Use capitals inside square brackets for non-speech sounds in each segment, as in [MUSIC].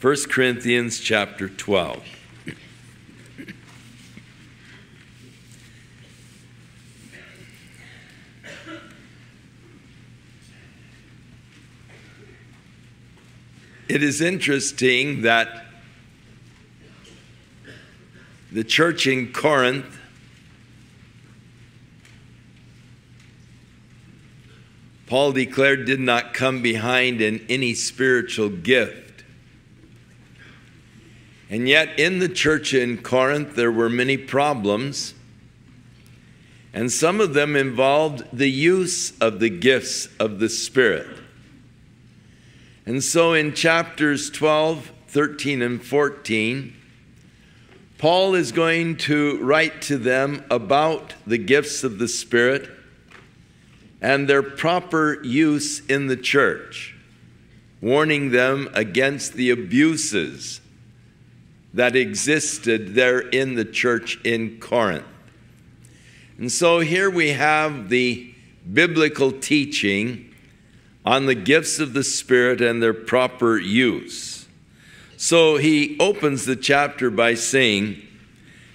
1 Corinthians chapter 12. It is interesting that the church in Corinth Paul declared did not come behind in any spiritual gift. And yet, in the church in Corinth, there were many problems, and some of them involved the use of the gifts of the Spirit. And so, in chapters 12, 13, and 14, Paul is going to write to them about the gifts of the Spirit and their proper use in the church, warning them against the abuses that existed there in the church in Corinth. And so here we have the biblical teaching on the gifts of the Spirit and their proper use. So he opens the chapter by saying,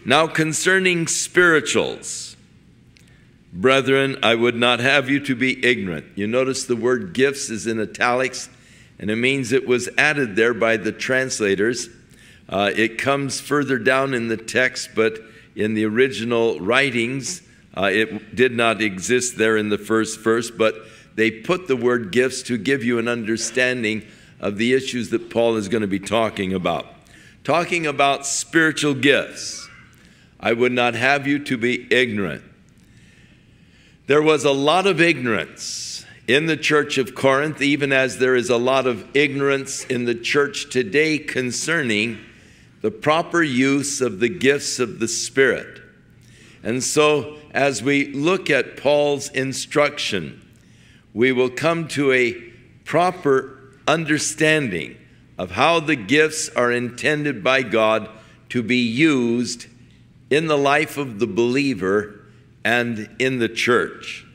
Now concerning spirituals, Brethren, I would not have you to be ignorant. You notice the word gifts is in italics, and it means it was added there by the translators. Uh, it comes further down in the text, but in the original writings, uh, it did not exist there in the first verse, but they put the word gifts to give you an understanding of the issues that Paul is going to be talking about. Talking about spiritual gifts, I would not have you to be ignorant. There was a lot of ignorance in the church of Corinth, even as there is a lot of ignorance in the church today concerning the proper use of the gifts of the Spirit. And so, as we look at Paul's instruction, we will come to a proper understanding of how the gifts are intended by God to be used in the life of the believer and in the church.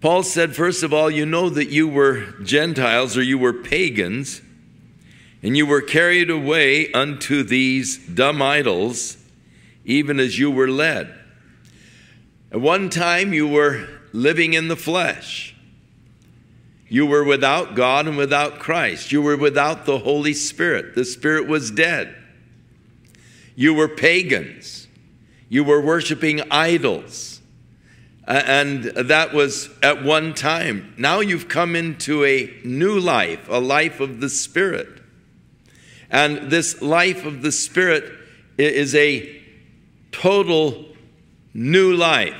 Paul said, first of all, you know that you were Gentiles or you were pagans, and you were carried away unto these dumb idols, even as you were led. At one time, you were living in the flesh. You were without God and without Christ. You were without the Holy Spirit. The Spirit was dead. You were pagans. You were worshiping idols. And that was at one time. Now you've come into a new life, a life of the Spirit. And this life of the Spirit is a total new life.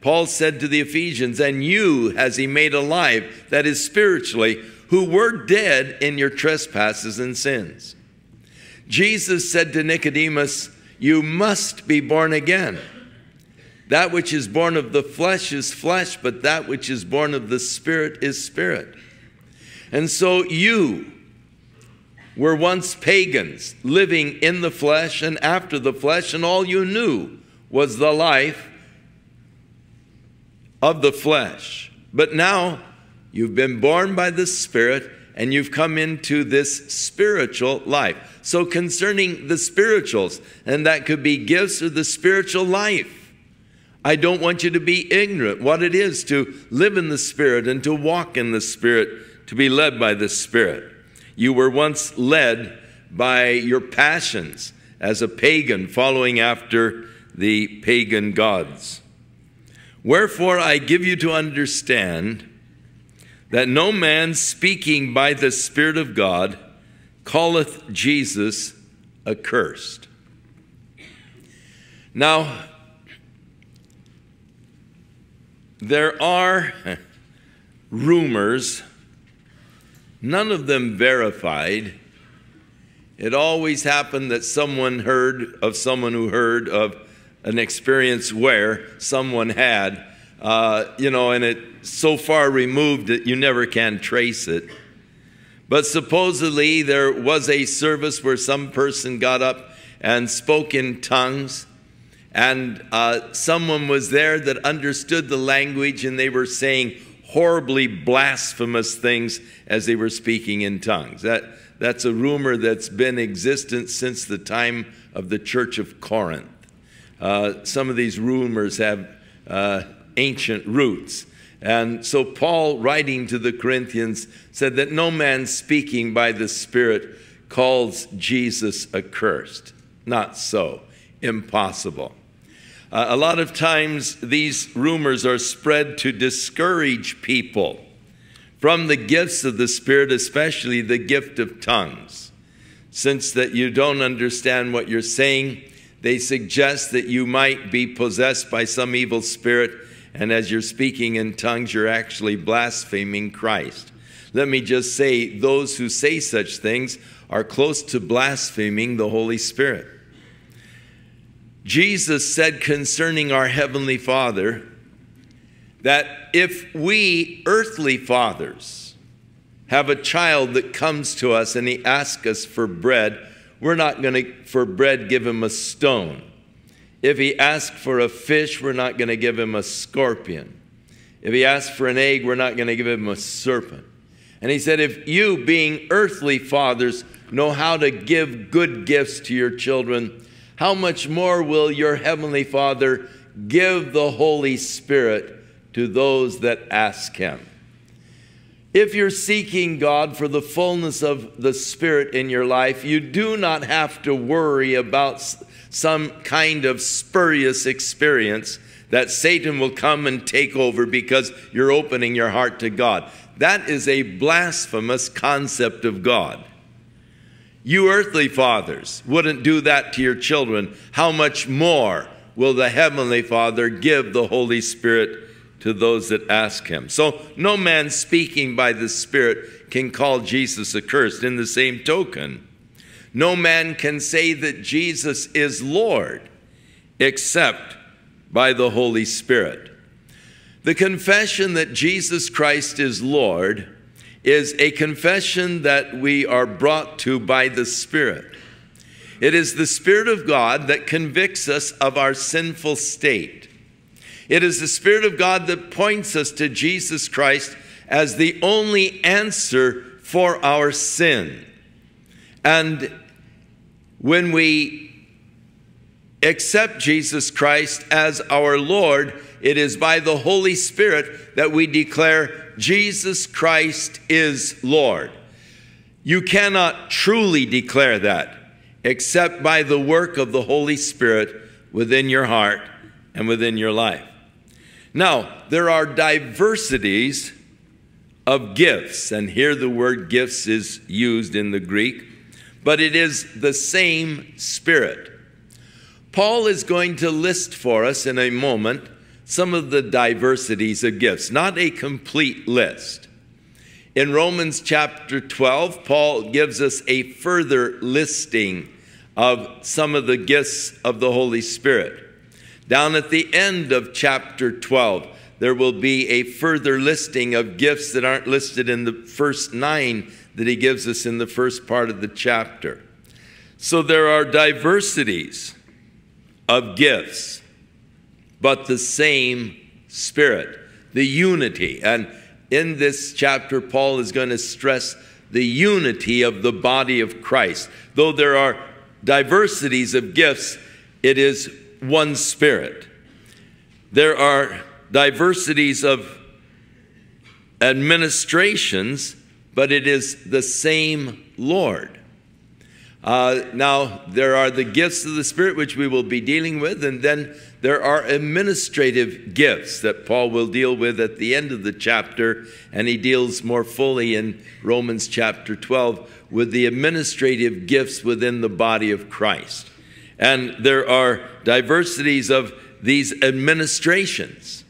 Paul said to the Ephesians, And you has he made alive, that is spiritually, who were dead in your trespasses and sins. Jesus said to Nicodemus, you must be born again. That which is born of the flesh is flesh, but that which is born of the spirit is spirit. And so you were once pagans, living in the flesh and after the flesh, and all you knew was the life of the flesh. But now you've been born by the Spirit and you've come into this spiritual life. So, concerning the spirituals, and that could be gifts or the spiritual life, I don't want you to be ignorant what it is to live in the Spirit and to walk in the Spirit, to be led by the Spirit. You were once led by your passions as a pagan, following after the pagan gods. Wherefore, I give you to understand that no man speaking by the Spirit of God calleth Jesus accursed. Now, there are [LAUGHS] rumors, none of them verified. It always happened that someone heard of someone who heard of an experience where someone had, uh, you know, and it so far removed that you never can trace it. But supposedly there was a service where some person got up and spoke in tongues, and uh, someone was there that understood the language, and they were saying, horribly blasphemous things as they were speaking in tongues. That, that's a rumor that's been existent since the time of the Church of Corinth. Uh, some of these rumors have uh, ancient roots. And so, Paul, writing to the Corinthians, said that no man speaking by the Spirit calls Jesus accursed. Not so. Impossible. Uh, a lot of times, these rumors are spread to discourage people from the gifts of the Spirit, especially the gift of tongues. Since that you don't understand what you're saying, they suggest that you might be possessed by some evil spirit, and as you're speaking in tongues, you're actually blaspheming Christ. Let me just say, those who say such things are close to blaspheming the Holy Spirit. Jesus said concerning our Heavenly Father, that if we earthly fathers have a child that comes to us and he asks us for bread, we're not going to, for bread, give him a stone. If he asks for a fish, we're not going to give him a scorpion. If he asks for an egg, we're not going to give him a serpent. And he said, If you, being earthly fathers, know how to give good gifts to your children, how much more will your heavenly Father give the Holy Spirit to those that ask him. If you're seeking God for the fullness of the Spirit in your life, you do not have to worry about some kind of spurious experience that Satan will come and take over because you're opening your heart to God. That is a blasphemous concept of God. You earthly fathers wouldn't do that to your children. How much more will the Heavenly Father give the Holy Spirit to those that ask him. So no man speaking by the Spirit can call Jesus accursed. In the same token, no man can say that Jesus is Lord except by the Holy Spirit. The confession that Jesus Christ is Lord is a confession that we are brought to by the Spirit. It is the Spirit of God that convicts us of our sinful state. It is the Spirit of God that points us to Jesus Christ as the only answer for our sin. And when we accept Jesus Christ as our Lord, it is by the Holy Spirit that we declare Jesus Christ is Lord. You cannot truly declare that except by the work of the Holy Spirit within your heart and within your life. Now, there are diversities of gifts, and here the word gifts is used in the Greek, but it is the same Spirit. Paul is going to list for us in a moment some of the diversities of gifts, not a complete list. In Romans chapter 12, Paul gives us a further listing of some of the gifts of the Holy Spirit. Down at the end of chapter 12, there will be a further listing of gifts that aren't listed in the first nine that he gives us in the first part of the chapter. So there are diversities of gifts, but the same Spirit, the unity. And in this chapter, Paul is going to stress the unity of the body of Christ. Though there are diversities of gifts, it is one Spirit. There are diversities of administrations, but it is the same Lord. Uh, now, there are the gifts of the Spirit, which we will be dealing with, and then there are administrative gifts that Paul will deal with at the end of the chapter, and he deals more fully in Romans chapter 12 with the administrative gifts within the body of Christ. And there are diversities of these administrations,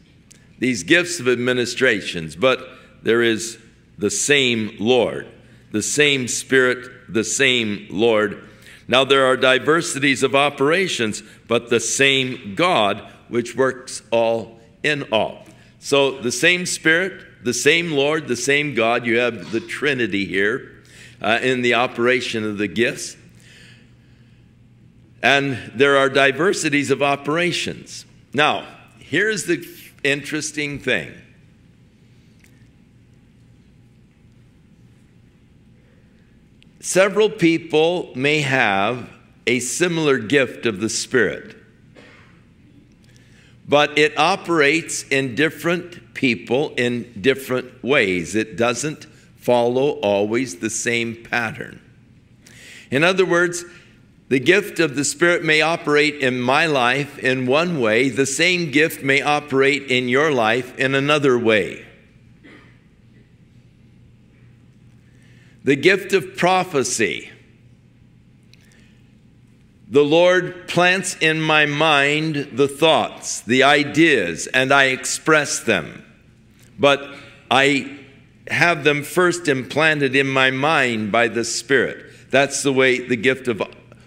these gifts of administrations, but there is the same Lord, the same Spirit, the same Lord. Now there are diversities of operations, but the same God which works all in all. So the same Spirit, the same Lord, the same God. You have the Trinity here uh, in the operation of the gifts. And there are diversities of operations. Now, here's the interesting thing several people may have a similar gift of the Spirit, but it operates in different people in different ways. It doesn't follow always the same pattern. In other words, the gift of the Spirit may operate in my life in one way, the same gift may operate in your life in another way. The gift of prophecy. The Lord plants in my mind the thoughts, the ideas, and I express them. But I have them first implanted in my mind by the Spirit. That's the way the gift of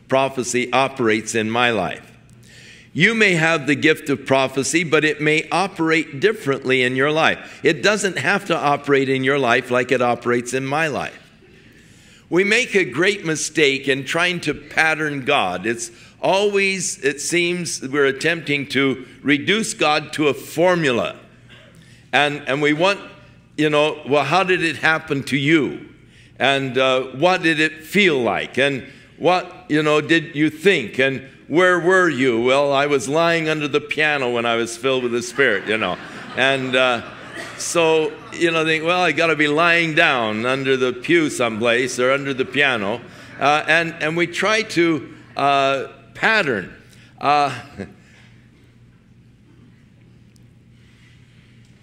prophecy operates in my life. You may have the gift of prophecy, but it may operate differently in your life. It doesn't have to operate in your life like it operates in my life. We make a great mistake in trying to pattern God. It's always, it seems, we're attempting to reduce God to a formula. And, and we want, you know, well, how did it happen to you? And uh, what did it feel like? And what, you know, did you think? And where were you? Well, I was lying under the piano when I was filled with the Spirit, you know. And uh, so, you know, think, well, I got to be lying down under the pew someplace or under the piano. Uh, and, and we try to uh, pattern. Uh,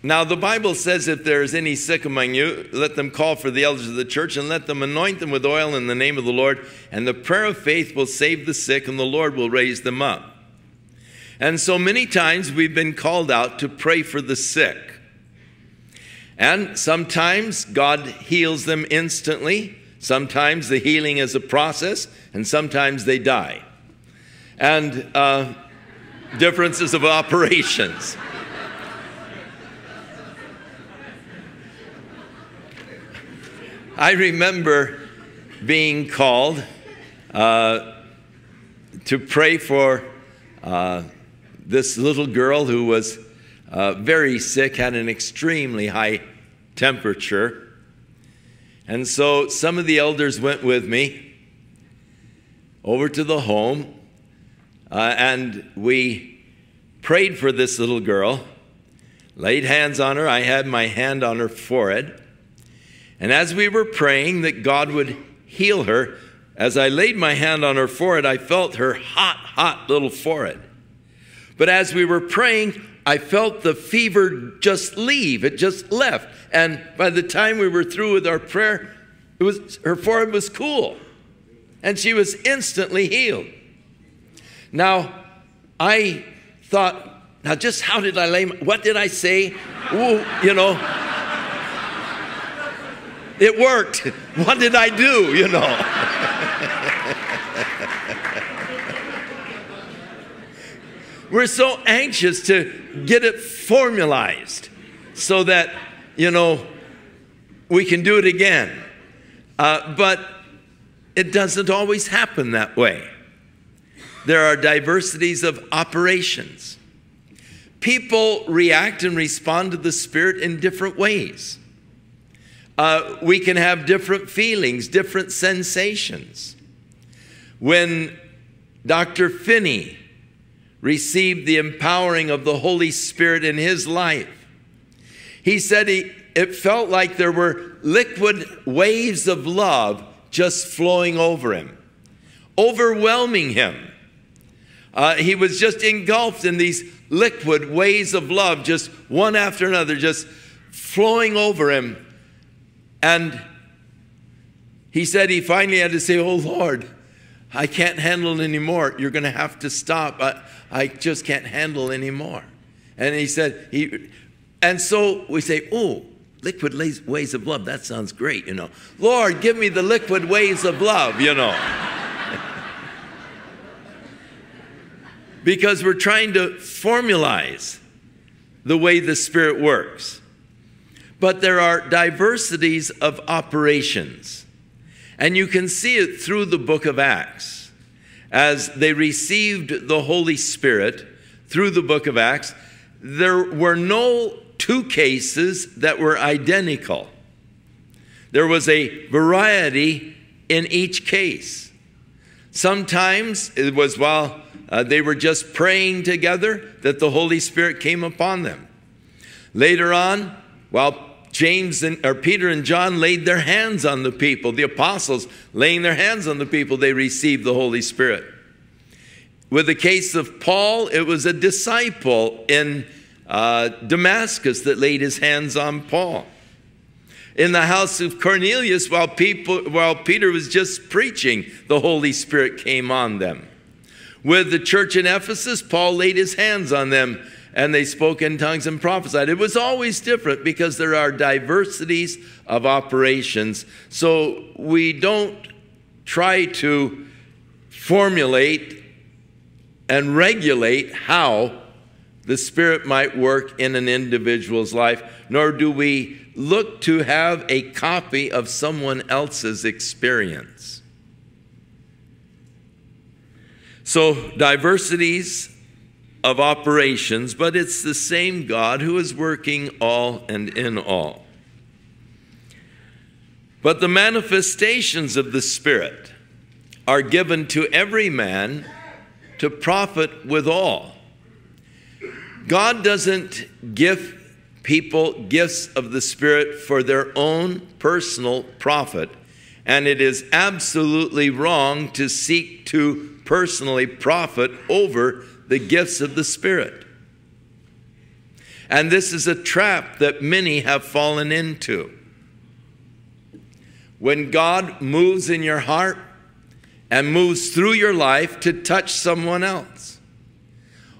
Now, the Bible says if there is any sick among you, let them call for the elders of the church and let them anoint them with oil in the name of the Lord, and the prayer of faith will save the sick, and the Lord will raise them up. And so many times we've been called out to pray for the sick. And sometimes God heals them instantly, sometimes the healing is a process, and sometimes they die. And uh, differences of operations. I remember being called uh, to pray for uh, this little girl who was uh, very sick, had an extremely high temperature. And so some of the elders went with me over to the home, uh, and we prayed for this little girl, laid hands on her. I had my hand on her forehead. And as we were praying that God would heal her, as I laid my hand on her forehead, I felt her hot, hot little forehead. But as we were praying, I felt the fever just leave. It just left. And by the time we were through with our prayer, it was, her forehead was cool. And she was instantly healed. Now, I thought, now just how did I lay, my, what did I say? Ooh, you know. It worked. [LAUGHS] What did I do, you know? [LAUGHS] We're so anxious to get it formalized so that, you know, we can do it again. Uh, but it doesn't always happen that way. There are diversities of operations. People react and respond to the Spirit in different ways. Uh, we can have different feelings, different sensations. When Dr. Finney received the empowering of the Holy Spirit in his life, he said he, it felt like there were liquid waves of love just flowing over him, overwhelming him. Uh, he was just engulfed in these liquid waves of love, just one after another, just flowing over him. And he said he finally had to say, Oh Lord, I can't handle it anymore. You're going to have to stop. I, I just can't handle anymore. And he said, he, and so we say, Oh, liquid ways of love. That sounds great, you know. Lord, give me the liquid ways of love, you know. [LAUGHS] because we're trying to formalize the way the Spirit works but there are diversities of operations. And you can see it through the book of Acts. As they received the Holy Spirit through the book of Acts, there were no two cases that were identical. There was a variety in each case. Sometimes it was while uh, they were just praying together that the Holy Spirit came upon them. Later on, while James and or Peter and John laid their hands on the people, the apostles laying their hands on the people, they received the Holy Spirit. With the case of Paul, it was a disciple in uh, Damascus that laid his hands on Paul. In the house of Cornelius, while, people, while Peter was just preaching, the Holy Spirit came on them. With the church in Ephesus, Paul laid his hands on them and they spoke in tongues and prophesied. It was always different because there are diversities of operations. So we don't try to formulate and regulate how the Spirit might work in an individual's life, nor do we look to have a copy of someone else's experience. So, diversities of operations, but it's the same God who is working all and in all. But the manifestations of the Spirit are given to every man to profit withal. God doesn't give people gifts of the Spirit for their own personal profit, and it is absolutely wrong to seek to personally profit over the gifts of the Spirit. And this is a trap that many have fallen into. When God moves in your heart, and moves through your life to touch someone else.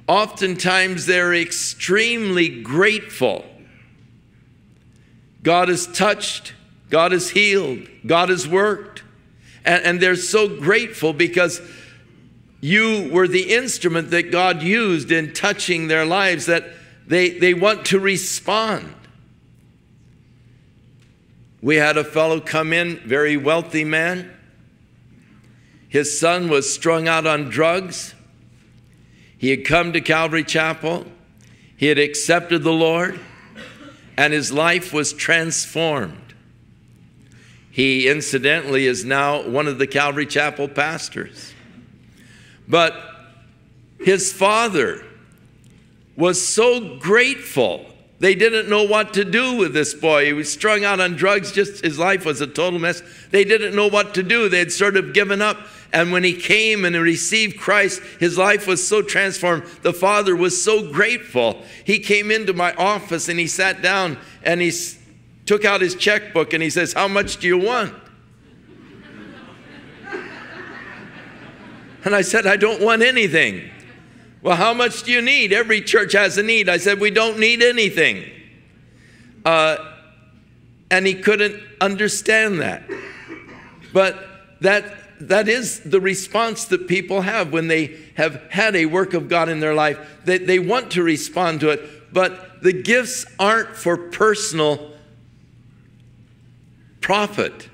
Oftentimes they're extremely grateful. God has touched, God has healed, God has worked. And, and they're so grateful because you were the instrument that God used in touching their lives that they, they want to respond. We had a fellow come in, very wealthy man his son was strung out on drugs. He had come to Calvary Chapel. He had accepted the Lord, and his life was transformed. He, incidentally, is now one of the Calvary Chapel pastors. But his father was so grateful they didn't know what to do with this boy. He was strung out on drugs, just his life was a total mess. They didn't know what to do. They had sort of given up. And when he came and received Christ, his life was so transformed. The father was so grateful. He came into my office and he sat down and he took out his checkbook and he says, How much do you want? And I said, I don't want anything. Well, how much do you need? Every church has a need. I said, We don't need anything. Uh, and he couldn't understand that. But that, that is the response that people have when they have had a work of God in their life. They, they want to respond to it, but the gifts aren't for personal profit.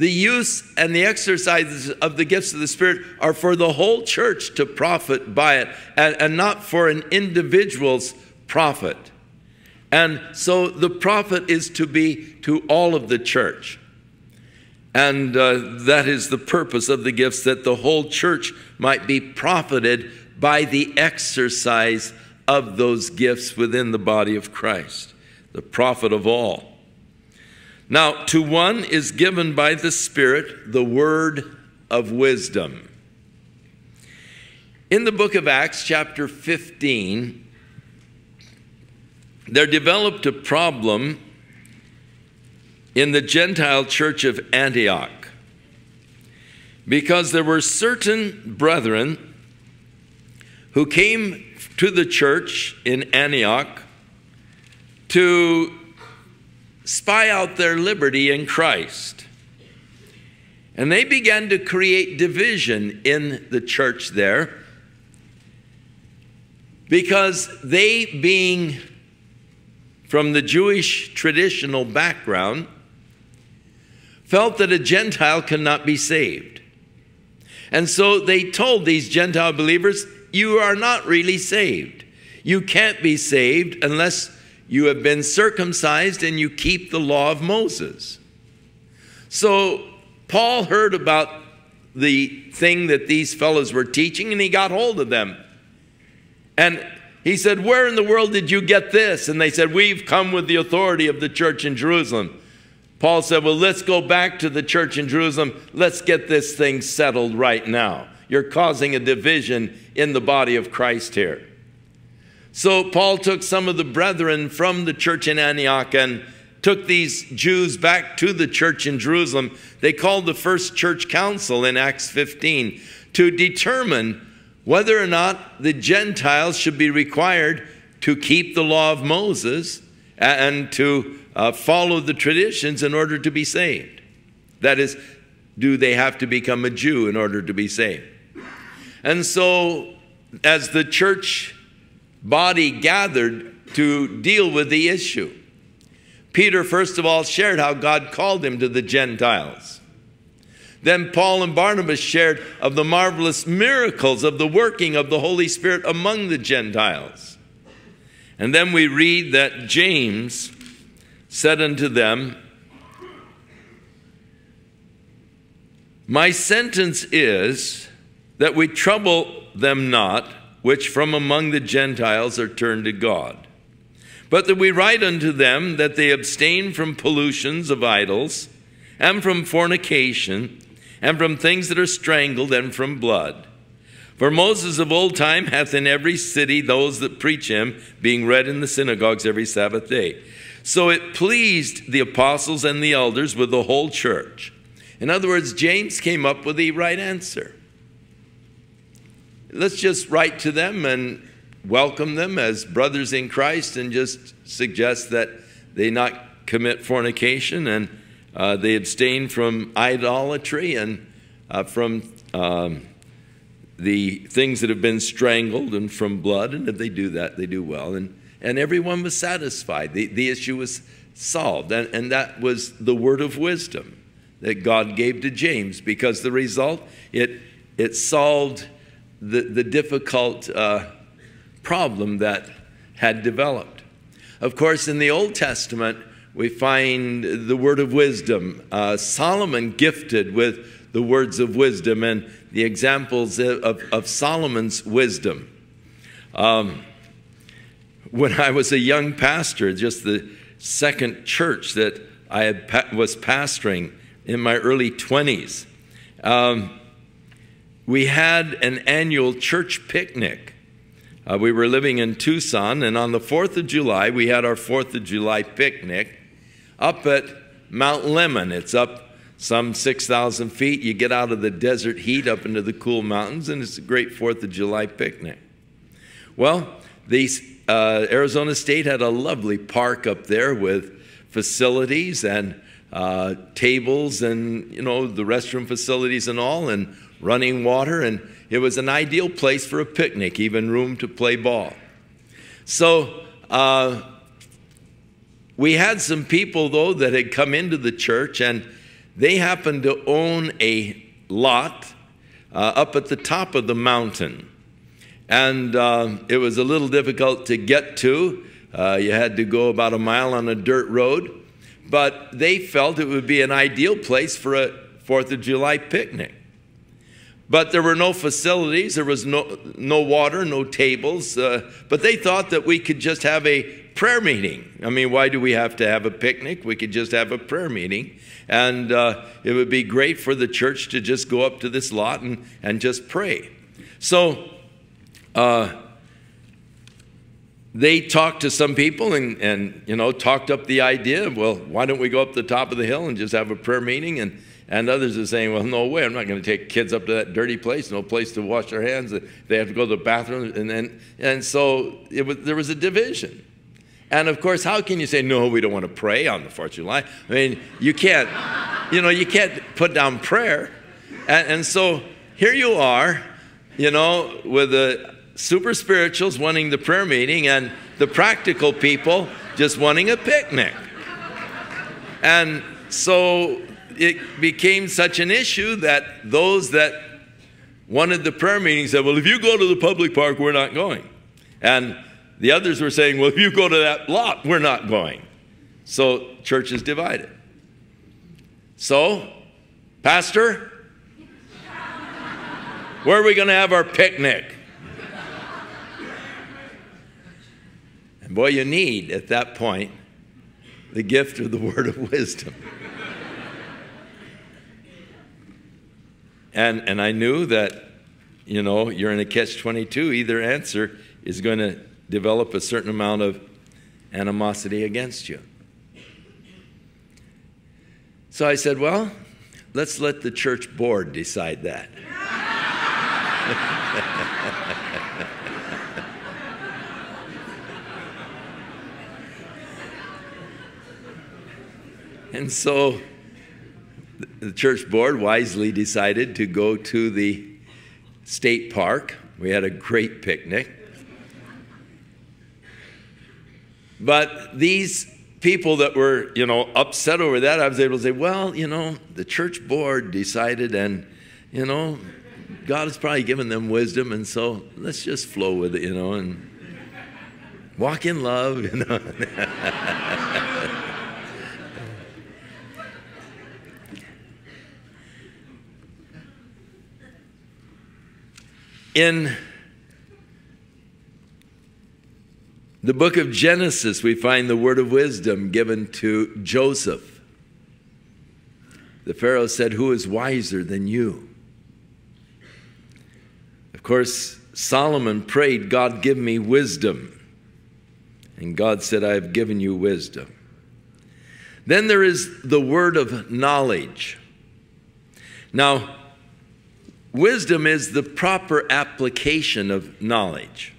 The use and the exercises of the gifts of the Spirit are for the whole church to profit by it and, and not for an individual's profit. And so the profit is to be to all of the church. And uh, that is the purpose of the gifts, that the whole church might be profited by the exercise of those gifts within the body of Christ, the profit of all. Now, to one is given by the Spirit the word of wisdom. In the book of Acts, chapter 15, there developed a problem in the Gentile church of Antioch because there were certain brethren who came to the church in Antioch to spy out their liberty in Christ. And they began to create division in the church there because they, being from the Jewish traditional background, felt that a Gentile cannot be saved. And so they told these Gentile believers, You are not really saved. You can't be saved unless you have been circumcised and you keep the law of Moses. So Paul heard about the thing that these fellows were teaching and he got hold of them. And he said, Where in the world did you get this? And they said, We've come with the authority of the church in Jerusalem. Paul said, Well, let's go back to the church in Jerusalem. Let's get this thing settled right now. You're causing a division in the body of Christ here. So Paul took some of the brethren from the church in Antioch and took these Jews back to the church in Jerusalem. They called the first church council in Acts 15 to determine whether or not the Gentiles should be required to keep the law of Moses and to uh, follow the traditions in order to be saved. That is, do they have to become a Jew in order to be saved? And so, as the church body gathered to deal with the issue, Peter, first of all, shared how God called him to the Gentiles. Then Paul and Barnabas shared of the marvelous miracles of the working of the Holy Spirit among the Gentiles. And then we read that James said unto them, My sentence is that we trouble them not, which from among the Gentiles are turned to God but that we write unto them that they abstain from pollutions of idols, and from fornication, and from things that are strangled, and from blood. For Moses of old time hath in every city those that preach him, being read in the synagogues every Sabbath day. So it pleased the apostles and the elders with the whole church. In other words, James came up with the right answer. Let's just write to them and welcome them as brothers in Christ and just suggest that they not commit fornication and uh, they abstain from idolatry and uh, from um, the things that have been strangled and from blood. And if they do that, they do well. And, and everyone was satisfied. The, the issue was solved. And, and that was the word of wisdom that God gave to James because the result, it, it solved the, the difficult. Uh, problem that had developed. Of course, in the Old Testament, we find the word of wisdom. Uh, Solomon gifted with the words of wisdom and the examples of, of Solomon's wisdom. Um, when I was a young pastor, just the second church that I had pa was pastoring in my early 20s, um, we had an annual church picnic. Uh, we were living in Tucson, and on the 4th of July, we had our 4th of July picnic up at Mount Lemmon. It's up some 6,000 feet. You get out of the desert heat up into the cool mountains, and it's a great 4th of July picnic. Well, the, uh, Arizona State had a lovely park up there with facilities and uh, tables and, you know, the restroom facilities and all, and running water. And it was an ideal place for a picnic, even room to play ball. So uh, we had some people, though, that had come into the church, and they happened to own a lot uh, up at the top of the mountain. And uh, it was a little difficult to get to. Uh, you had to go about a mile on a dirt road. But they felt it would be an ideal place for a Fourth of July picnic. But there were no facilities, there was no, no water, no tables. Uh, but they thought that we could just have a prayer meeting. I mean, why do we have to have a picnic? We could just have a prayer meeting. And uh, it would be great for the church to just go up to this lot and, and just pray. So uh, they talked to some people and, and, you know, talked up the idea of, well, why don't we go up the top of the hill and just have a prayer meeting? And and others are saying, well, no way, I'm not going to take kids up to that dirty place, no place to wash their hands. They have to go to the bathroom. And, then, and so was, there was a division. And of course, how can you say, no, we don't want to pray on the 4th of July? I mean, you can't, you know, you can't put down prayer. And, and so here you are, you know, with the super spirituals wanting the prayer meeting and the practical people just wanting a picnic. And so it became such an issue that those that wanted the prayer meeting said, well, if you go to the public park, we're not going. And the others were saying, well, if you go to that lot, we're not going. So church is divided. So Pastor, where are we going to have our picnic? And boy, you need at that point the gift of the word of wisdom. And, and I knew that, you know, you're in a catch 22. Either answer is going to develop a certain amount of animosity against you. So I said, well, let's let the church board decide that. [LAUGHS] and so the church board wisely decided to go to the state park. We had a great picnic. But these people that were, you know, upset over that, I was able to say, well, you know, the church board decided, and, you know, God has probably given them wisdom, and so let's just flow with it, you know, and walk in love, [LAUGHS] you know. [LAUGHS] in the book of Genesis, we find the word of wisdom given to Joseph. The Pharaoh said, Who is wiser than you? Of course, Solomon prayed, God, give me wisdom. And God said, I have given you wisdom. Then there is the word of knowledge. Now, wisdom is the proper application of knowledge.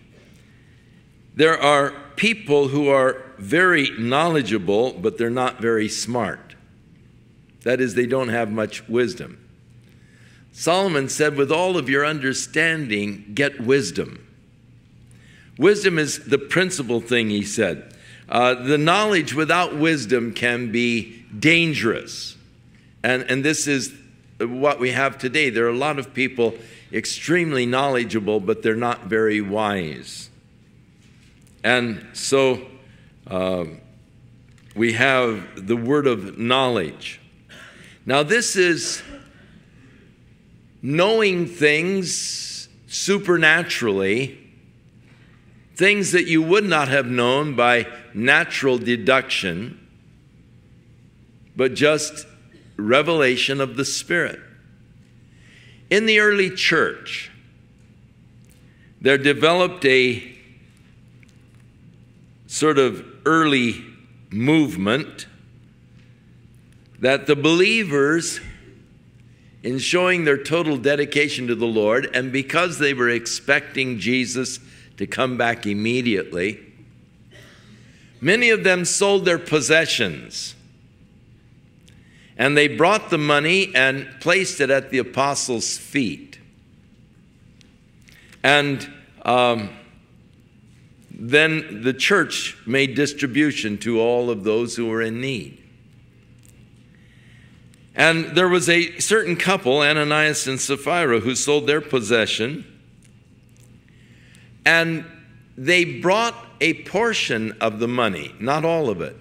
There are people who are very knowledgeable, but they're not very smart. That is, they don't have much wisdom. Solomon said, With all of your understanding, get wisdom. Wisdom is the principal thing, he said. Uh, the knowledge without wisdom can be dangerous. And, and this is what we have today. There are a lot of people extremely knowledgeable, but they're not very wise. And so uh, we have the word of knowledge. Now, this is knowing things supernaturally, things that you would not have known by natural deduction, but just revelation of the Spirit. In the early church, there developed a sort of early movement that the believers, in showing their total dedication to the Lord, and because they were expecting Jesus to come back immediately, many of them sold their possessions. And they brought the money and placed it at the apostles' feet. And um, then the church made distribution to all of those who were in need. And there was a certain couple, Ananias and Sapphira, who sold their possession. And they brought a portion of the money, not all of it.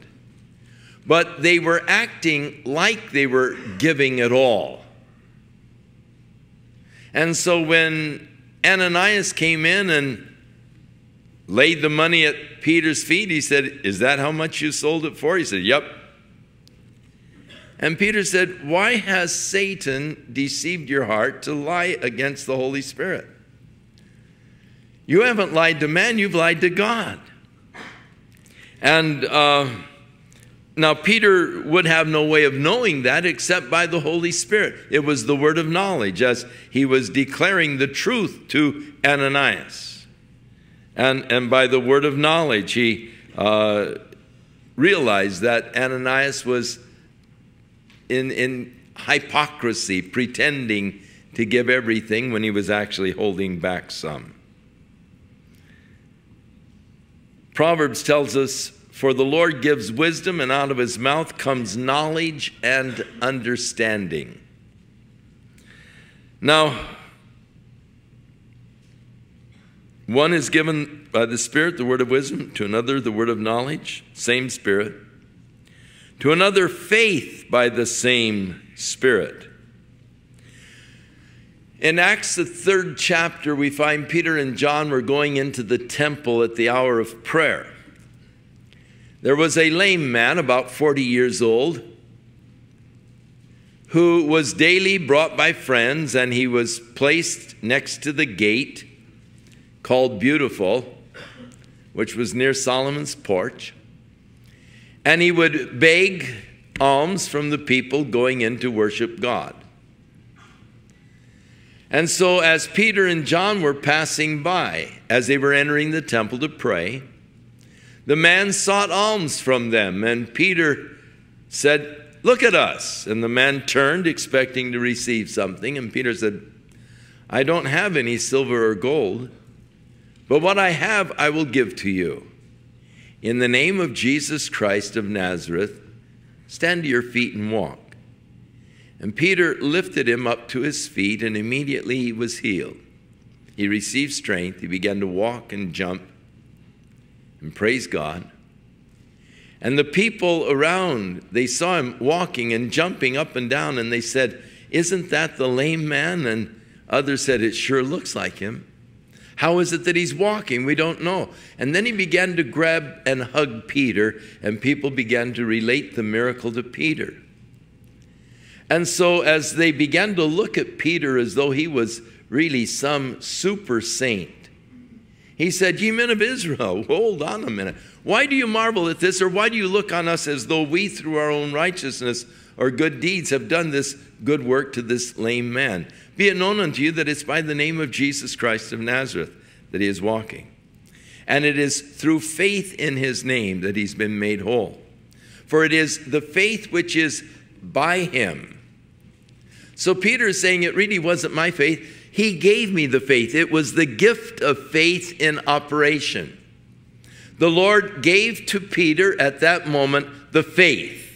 But they were acting like they were giving it all. And so when Ananias came in and laid the money at Peter's feet. He said, Is that how much you sold it for? He said, Yep. And Peter said, Why has Satan deceived your heart to lie against the Holy Spirit? You haven't lied to man, you've lied to God. And uh, now, Peter would have no way of knowing that except by the Holy Spirit. It was the word of knowledge as he was declaring the truth to Ananias. And, and by the word of knowledge, he uh, realized that Ananias was in, in hypocrisy, pretending to give everything when he was actually holding back some. Proverbs tells us, For the Lord gives wisdom, and out of his mouth comes knowledge and understanding. Now, One is given by the Spirit, the word of wisdom, to another, the word of knowledge, same Spirit, to another, faith by the same Spirit, In Acts, the third chapter, we find Peter and John were going into the temple at the hour of prayer. There was a lame man, about 40 years old, who was daily brought by friends, and he was placed next to the gate called Beautiful, which was near Solomon's porch. And he would beg alms from the people going in to worship God. And so, as Peter and John were passing by, as they were entering the temple to pray, the man sought alms from them. And Peter said, Look at us. And the man turned, expecting to receive something. And Peter said, I don't have any silver or gold, but what I have I will give to you. In the name of Jesus Christ of Nazareth, stand to your feet and walk. And Peter lifted him up to his feet, and immediately he was healed. He received strength. He began to walk and jump and praise God. And the people around, they saw him walking and jumping up and down, and they said, Isn't that the lame man? And others said, It sure looks like him. How is it that he's walking? We don't know. And then he began to grab and hug Peter, and people began to relate the miracle to Peter. And so, as they began to look at Peter as though he was really some super saint, he said, Ye men of Israel, [LAUGHS] hold on a minute. Why do you marvel at this, or why do you look on us as though we, through our own righteousness or good deeds, have done this good work to this lame man? Be it known unto you that it's by the name of Jesus Christ of Nazareth that he is walking. And it is through faith in his name that he's been made whole. For it is the faith which is by him so Peter is saying it really wasn't my faith. He gave me the faith. It was the gift of faith in operation. The Lord gave to Peter at that moment the faith.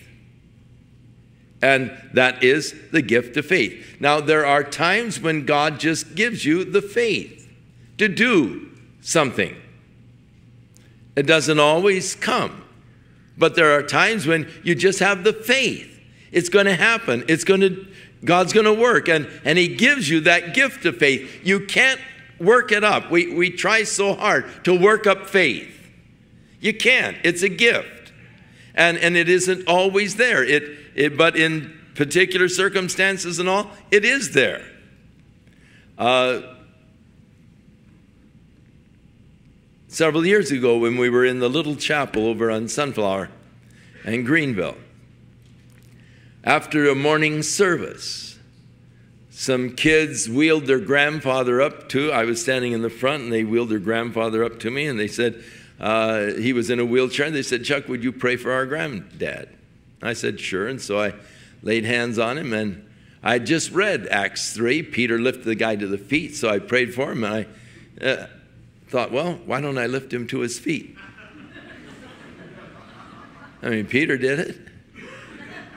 And that is the gift of faith. Now, there are times when God just gives you the faith to do something. It doesn't always come, but there are times when you just have the faith. It's going to happen. It's going to God's going to work, and, and He gives you that gift of faith. You can't work it up. We, we try so hard to work up faith. You can't, it's a gift. And, and it isn't always there. It, it, but in particular circumstances and all, it is there. Uh, several years ago, when we were in the little chapel over on Sunflower and Greenville, after a morning service. Some kids wheeled their grandfather up to, I was standing in the front, and they wheeled their grandfather up to me, and they said, uh, he was in a wheelchair, and they said, Chuck, would you pray for our granddad? I said, sure, and so I laid hands on him, and I just read Acts 3. Peter lifted the guy to the feet, so I prayed for him, and I uh, thought, well, why don't I lift him to his feet? I mean, Peter did it.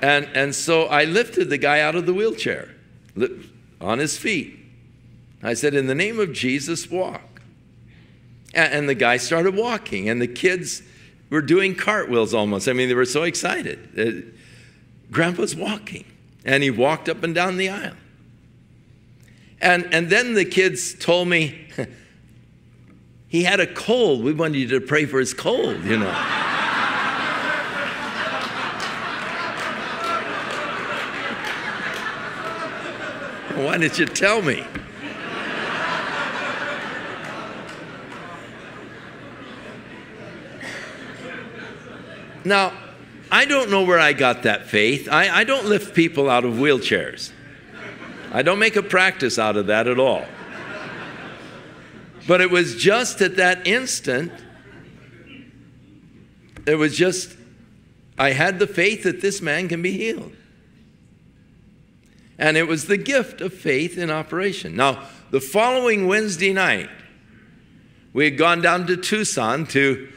And, and so I lifted the guy out of the wheelchair on his feet. I said, In the name of Jesus, walk. And, and the guy started walking, and the kids were doing cartwheels almost. I mean, they were so excited. Uh, Grandpa's walking, and he walked up and down the aisle. And, and then the kids told me [LAUGHS] he had a cold. We wanted you to pray for his cold, you know. [LAUGHS] Why didn't you tell me? Now, I don't know where I got that faith. I, I, don't lift people out of wheelchairs. I don't make a practice out of that at all. But it was just at that instant, it was just, I had the faith that this man can be healed. And it was the gift of faith in operation. Now, the following Wednesday night, we had gone down to Tucson to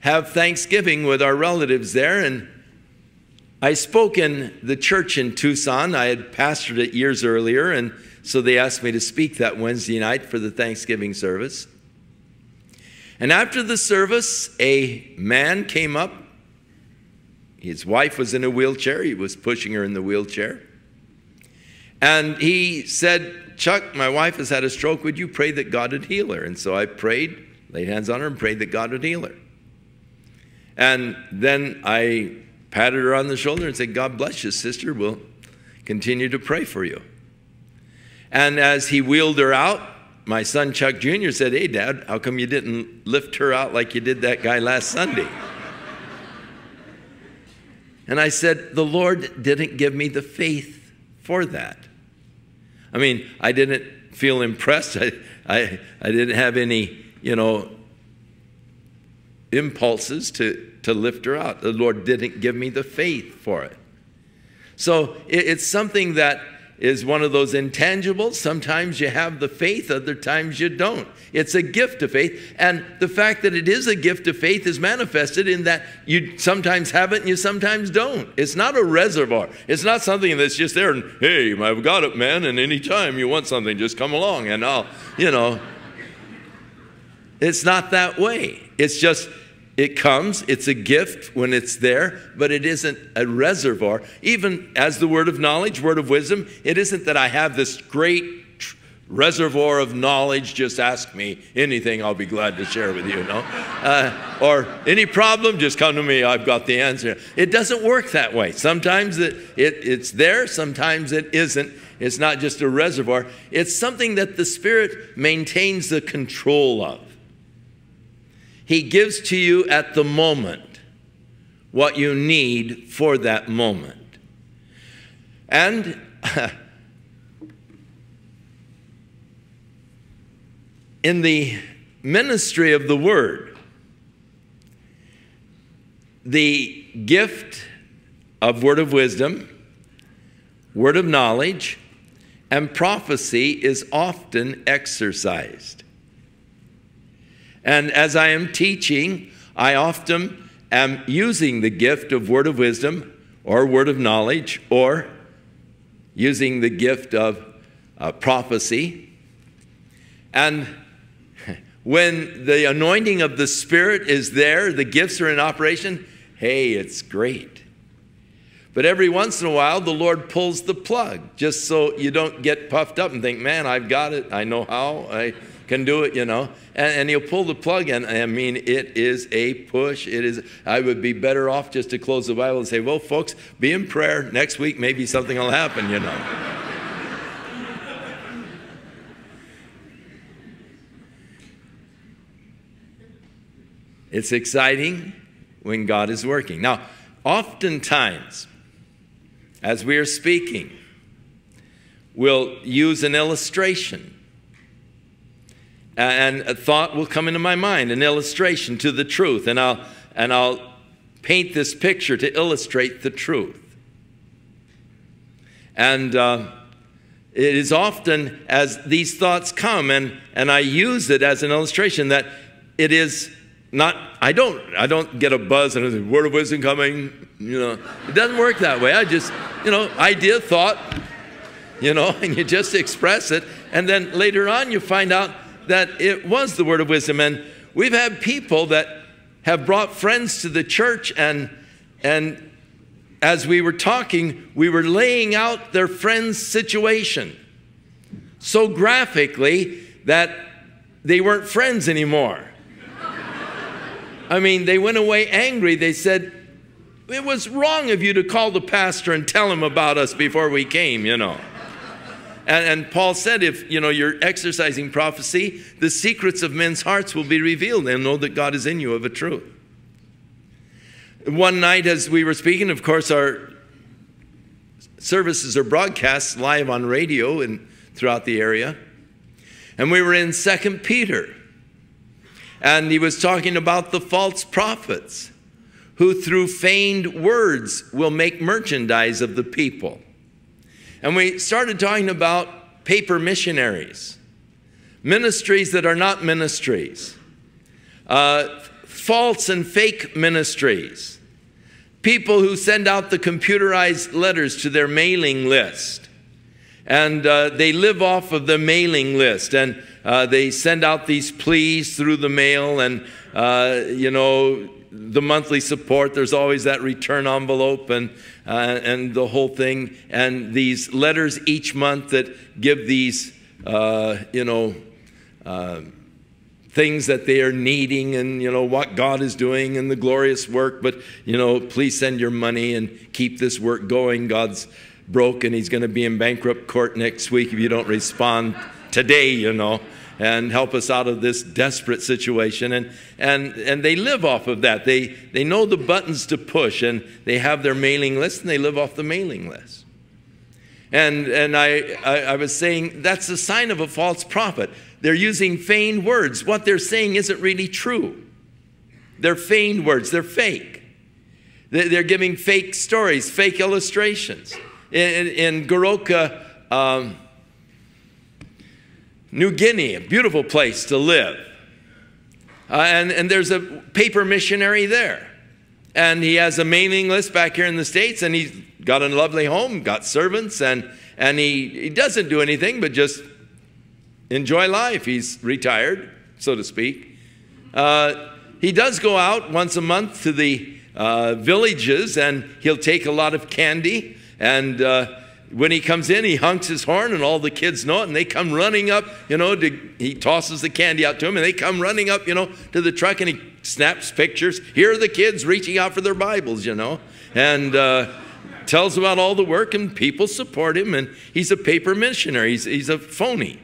have Thanksgiving with our relatives there. And I spoke in the church in Tucson. I had pastored it years earlier. And so they asked me to speak that Wednesday night for the Thanksgiving service. And after the service, a man came up. His wife was in a wheelchair, he was pushing her in the wheelchair. And he said, Chuck, my wife has had a stroke. Would you pray that God would heal her? And so I prayed, laid hands on her, and prayed that God would heal her. And then I patted her on the shoulder and said, God bless you, sister. We'll continue to pray for you. And as he wheeled her out, my son Chuck Jr. said, Hey, Dad, how come you didn't lift her out like you did that guy last Sunday? and I said, The Lord didn't give me the faith for that. I mean, I didn't feel impressed. [LAUGHS] I, I, I didn't have any, you know, impulses to, to lift her out. The Lord didn't give me the faith for it. So it, it's something that is one of those intangibles. Sometimes you have the faith, other times you don't. It's a gift of faith. And the fact that it is a gift of faith is manifested in that you sometimes have it and you sometimes don't. It's not a reservoir. It's not something that's just there and, hey, I've got it, man, and anytime you want something, just come along and I'll, you know. It's not that way. It's just it comes, it's a gift when it's there, but it isn't a reservoir. Even as the word of knowledge, word of wisdom, it isn't that I have this great reservoir of knowledge, just ask me anything, I'll be glad to share with you, no? Uh, or any problem, just come to me, I've got the answer. It doesn't work that way. Sometimes it, it, it's there, sometimes it isn't. It's not just a reservoir, it's something that the Spirit maintains the control of. He gives to you at the moment what you need for that moment. And [LAUGHS] in the ministry of the Word, the gift of word of wisdom, word of knowledge, and prophecy is often exercised. And as I am teaching, I often am using the gift of word of wisdom or word of knowledge or using the gift of uh, prophecy. And when the anointing of the Spirit is there, the gifts are in operation, hey, it's great. But every once in a while, the Lord pulls the plug just so you don't get puffed up and think, man, I've got it. I know how. I, can do it, you know. And, and he'll pull the plug, and I mean, it is a push. It is. I would be better off just to close the Bible and say, "Well, folks, be in prayer. Next week, maybe something will happen," you know. It's exciting when God is working. Now, oftentimes, as we are speaking, we'll use an illustration and a thought will come into my mind, an illustration to the truth, and I'll, and I'll paint this picture to illustrate the truth. And uh, it is often as these thoughts come, and, and I use it as an illustration that it is not, I don't, I don't get a buzz and a word of wisdom coming, you know. It doesn't work that way. I just, you know, idea, thought, you know, [LAUGHS] and you just express it. And then later on you find out that it was the word of wisdom. And we've had people that have brought friends to the church, and, and as we were talking, we were laying out their friend's situation so graphically that they weren't friends anymore. I mean, they went away angry. They said, It was wrong of you to call the pastor and tell him about us before we came, you know. And, and, Paul said, if you know you're exercising prophecy, the secrets of men's hearts will be revealed and know that God is in you of a truth. One night, as we were speaking, of course, our services are broadcast live on radio and throughout the area. And we were in Second Peter. And he was talking about the false prophets who, through feigned words, will make merchandise of the people. And we started talking about paper missionaries, ministries that are not ministries, uh, false and fake ministries, people who send out the computerized letters to their mailing list. And uh, they live off of the mailing list. And uh, they send out these pleas through the mail. And, uh, you know, the monthly support. There's always that return envelope and uh, and the whole thing, and these letters each month that give these uh, you know. Uh, things that they are needing and you know what God is doing and the glorious work but you know please send your money and keep this work going God's broke and he's going to be in bankrupt court next week if you don't respond today you know and help us out of this desperate situation. And, and, and they live off of that. They, they know the buttons to push, and they have their mailing list, and they live off the mailing list. And, and I, I, I was saying that's a sign of a false prophet. They're using feigned words. What they're saying isn't really true. They're feigned words, they're fake. They're giving fake stories, fake illustrations. In, in Goroka, um, New Guinea, a beautiful place to live. Uh, and, and there's a paper missionary there. And he has a mailing list back here in the States, and he's got a lovely home, got servants, and, and he, he doesn't do anything but just enjoy life. He's retired, so to speak. Uh, he does go out once a month to the uh, villages, and he'll take a lot of candy and uh, when he comes in, he honks his horn, and all the kids know it, and they come running up, you know, to, he tosses the candy out to them, and they come running up, you know, to the truck, and he snaps pictures. Here are the kids reaching out for their Bibles, you know, and uh, tells about all the work, and people support him, and he's a paper missionary. He's, he's a phony.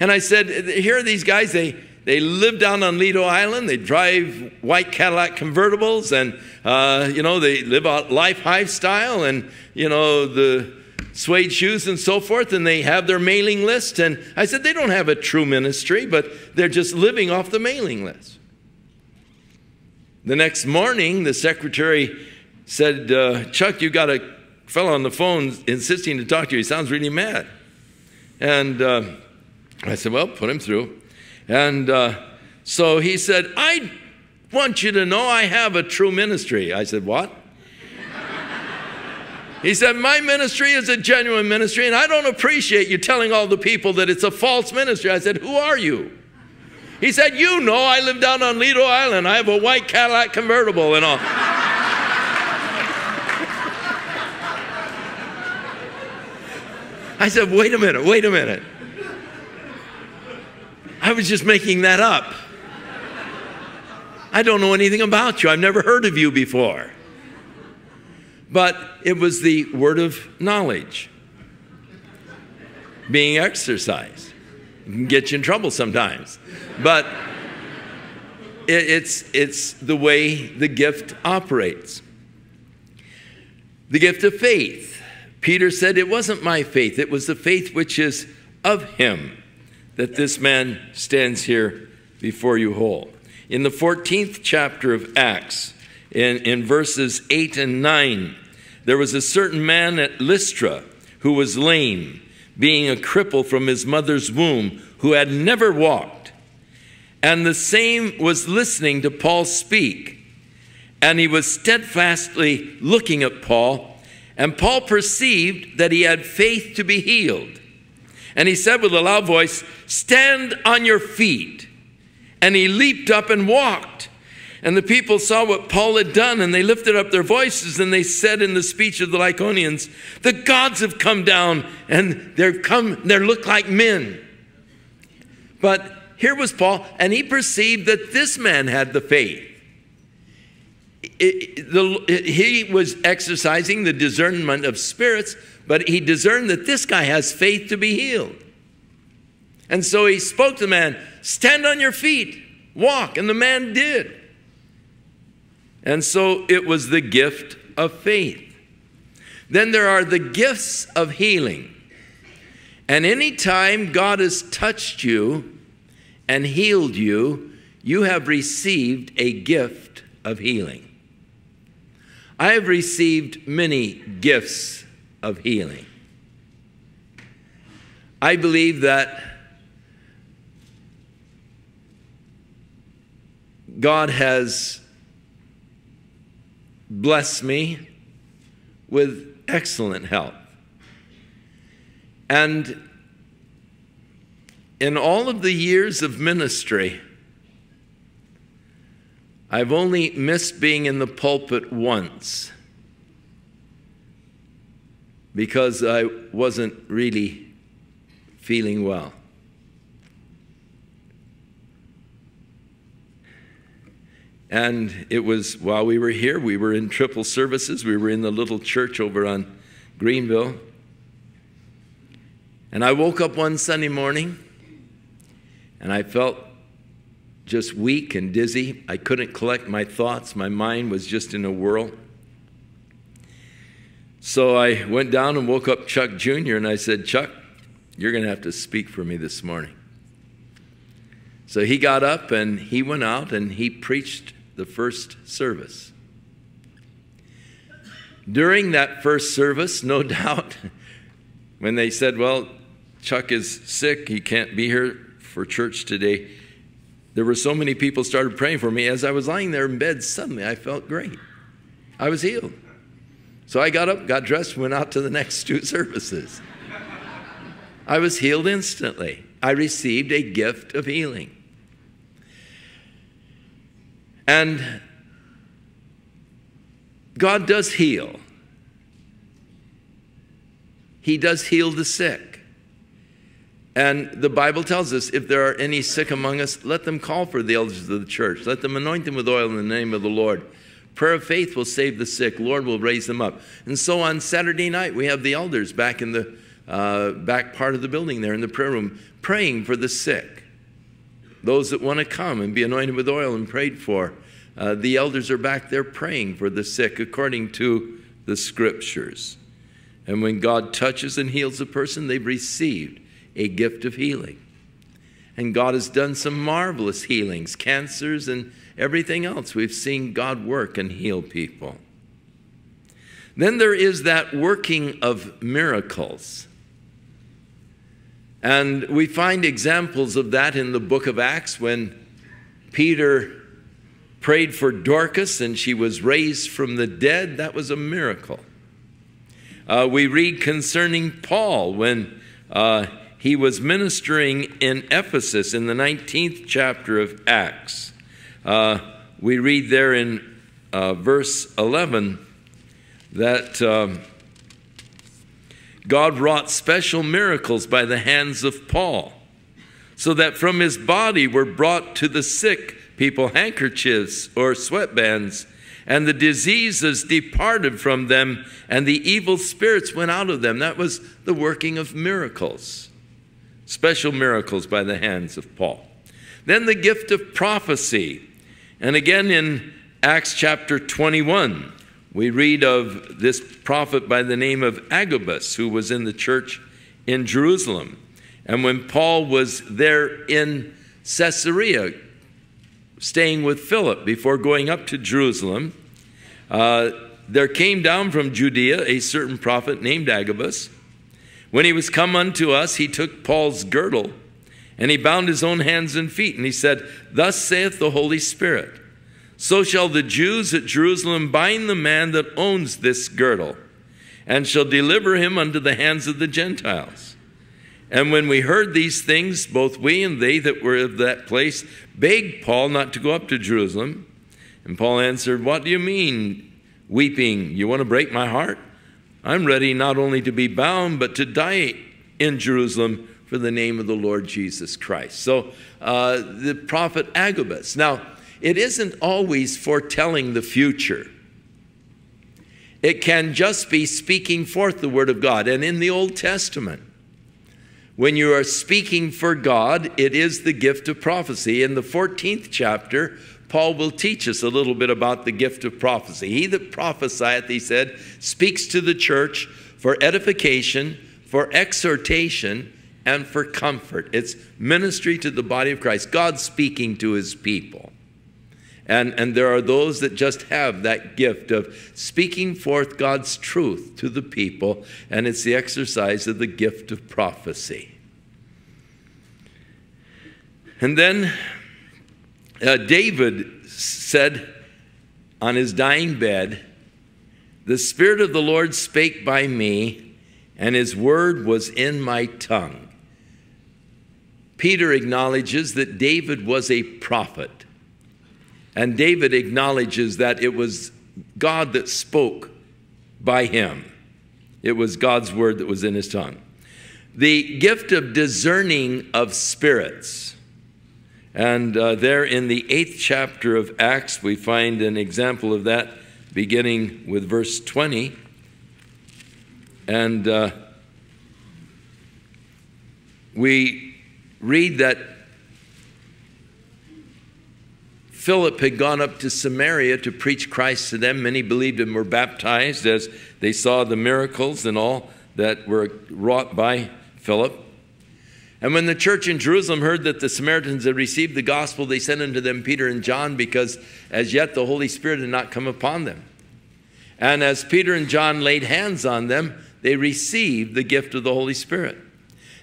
And I said, here are these guys, they, they live down on Lido Island. They drive white Cadillac convertibles, and uh, you know they live a life high style, and you know the suede shoes and so forth. And they have their mailing list. And I said they don't have a true ministry, but they're just living off the mailing list. The next morning, the secretary said, uh, "Chuck, you got a fellow on the phone insisting to talk to you. He sounds really mad." And uh, I said, "Well, put him through." And uh, so he said, I want you to know I have a true ministry. I said, What? [LAUGHS] He said, My ministry is a genuine ministry, and I don't appreciate you telling all the people that it's a false ministry. I said, Who are you? He said, You know, I live down on Lido Island. I have a white Cadillac convertible and all. [LAUGHS] I said, Wait a minute, wait a minute. I was just making that up. I don't know anything about you. I've never heard of you before. But it was the word of knowledge being exercised. It can get you in trouble sometimes. But it, it's, it's the way the gift operates. The gift of faith. Peter said, It wasn't my faith, it was the faith which is of him that this man stands here before you whole. In the 14th chapter of Acts, in, in verses 8 and 9, there was a certain man at Lystra who was lame, being a cripple from his mother's womb, who had never walked. And the same was listening to Paul speak. And he was steadfastly looking at Paul. And Paul perceived that he had faith to be healed. And he said with a loud voice, Stand on your feet. And he leaped up and walked. And the people saw what Paul had done, and they lifted up their voices, and they said in the speech of the Lycaonians, The gods have come down, and they're come, they look like men. But here was Paul, and he perceived that this man had the faith. It, it, the, he was exercising the discernment of spirits, but he discerned that this guy has faith to be healed. And so he spoke to the man, Stand on your feet, walk. And the man did. And so it was the gift of faith. Then there are the gifts of healing. And anytime God has touched you and healed you, you have received a gift of healing. I have received many gifts of healing. I believe that God has blessed me with excellent health. And in all of the years of ministry, I've only missed being in the pulpit once because I wasn't really feeling well. And it was while we were here, we were in triple services. We were in the little church over on Greenville. And I woke up one Sunday morning and I felt just weak and dizzy. I couldn't collect my thoughts. My mind was just in a whirl. So I went down and woke up Chuck Jr. and I said, Chuck, you're going to have to speak for me this morning. So he got up and he went out and he preached the first service. During that first service, no [LAUGHS] doubt, when they said, Well, Chuck is sick, he can't be here for church today, there were so many people started praying for me. As I was lying there in bed, suddenly I felt great. I was healed. So I got up, got dressed, went out to the next two [LAUGHS] services. I was healed instantly. I received a gift of healing. And God does heal. He does heal the sick. And the Bible tells us if there are any sick among us, let them call for the elders of the church. Let them anoint them with oil in the name of the Lord. Prayer of faith will save the sick. Lord will raise them up. And so on Saturday night, we have the elders back in the uh, back part of the building there in the prayer room praying for the sick. Those that want to come and be anointed with oil and prayed for. Uh, the elders are back there praying for the sick according to the scriptures. And when God touches and heals a person, they've received a gift of healing. And God has done some marvelous healings, cancers and everything else. We've seen God work and heal people. Then there is that working of miracles. And we find examples of that in the book of Acts when Peter prayed for Dorcas and she was raised from the dead. That was a miracle. Uh, we read concerning Paul when uh, he was ministering in Ephesus in the 19th chapter of Acts. Uh, we read there in uh, verse 11 that. Um, God wrought special miracles by the hands of Paul, so that from his body were brought to the sick people handkerchiefs or sweatbands, and the diseases departed from them, and the evil spirits went out of them. That was the working of miracles, special miracles by the hands of Paul. Then the gift of prophecy. And again in Acts chapter 21, we read of this prophet by the name of Agabus, who was in the church in Jerusalem. And when Paul was there in Caesarea, staying with Philip before going up to Jerusalem, uh, there came down from Judea a certain prophet named Agabus. When he was come unto us, he took Paul's girdle, and he bound his own hands and feet, and he said, Thus saith the Holy Spirit. So shall the Jews at Jerusalem bind the man that owns this girdle, and shall deliver him unto the hands of the Gentiles. And when we heard these things, both we and they that were of that place begged Paul not to go up to Jerusalem. And Paul answered, What do you mean, weeping? You want to break my heart? I'm ready not only to be bound, but to die in Jerusalem for the name of the Lord Jesus Christ. So uh, the prophet Agabus. Now, it isn't always foretelling the future. It can just be speaking forth the Word of God. And in the Old Testament, when you are speaking for God, it is the gift of prophecy. In the 14th chapter, Paul will teach us a little bit about the gift of prophecy. He that prophesieth, he said, speaks to the church for edification, for exhortation, and for comfort. It's ministry to the body of Christ, God speaking to his people. And, and there are those that just have that gift of speaking forth God's truth to the people, and it's the exercise of the gift of prophecy. And then uh, David said on his dying bed, The Spirit of the Lord spake by me, and his word was in my tongue. Peter acknowledges that David was a prophet. And David acknowledges that it was God that spoke by him. It was God's word that was in his tongue. The gift of discerning of spirits. And uh, there in the eighth chapter of Acts, we find an example of that beginning with verse 20. And uh, we read that Philip had gone up to Samaria to preach Christ to them. Many believed and were baptized as they saw the miracles and all that were wrought by Philip. And when the church in Jerusalem heard that the Samaritans had received the gospel, they sent unto them Peter and John because as yet the Holy Spirit had not come upon them. And as Peter and John laid hands on them, they received the gift of the Holy Spirit.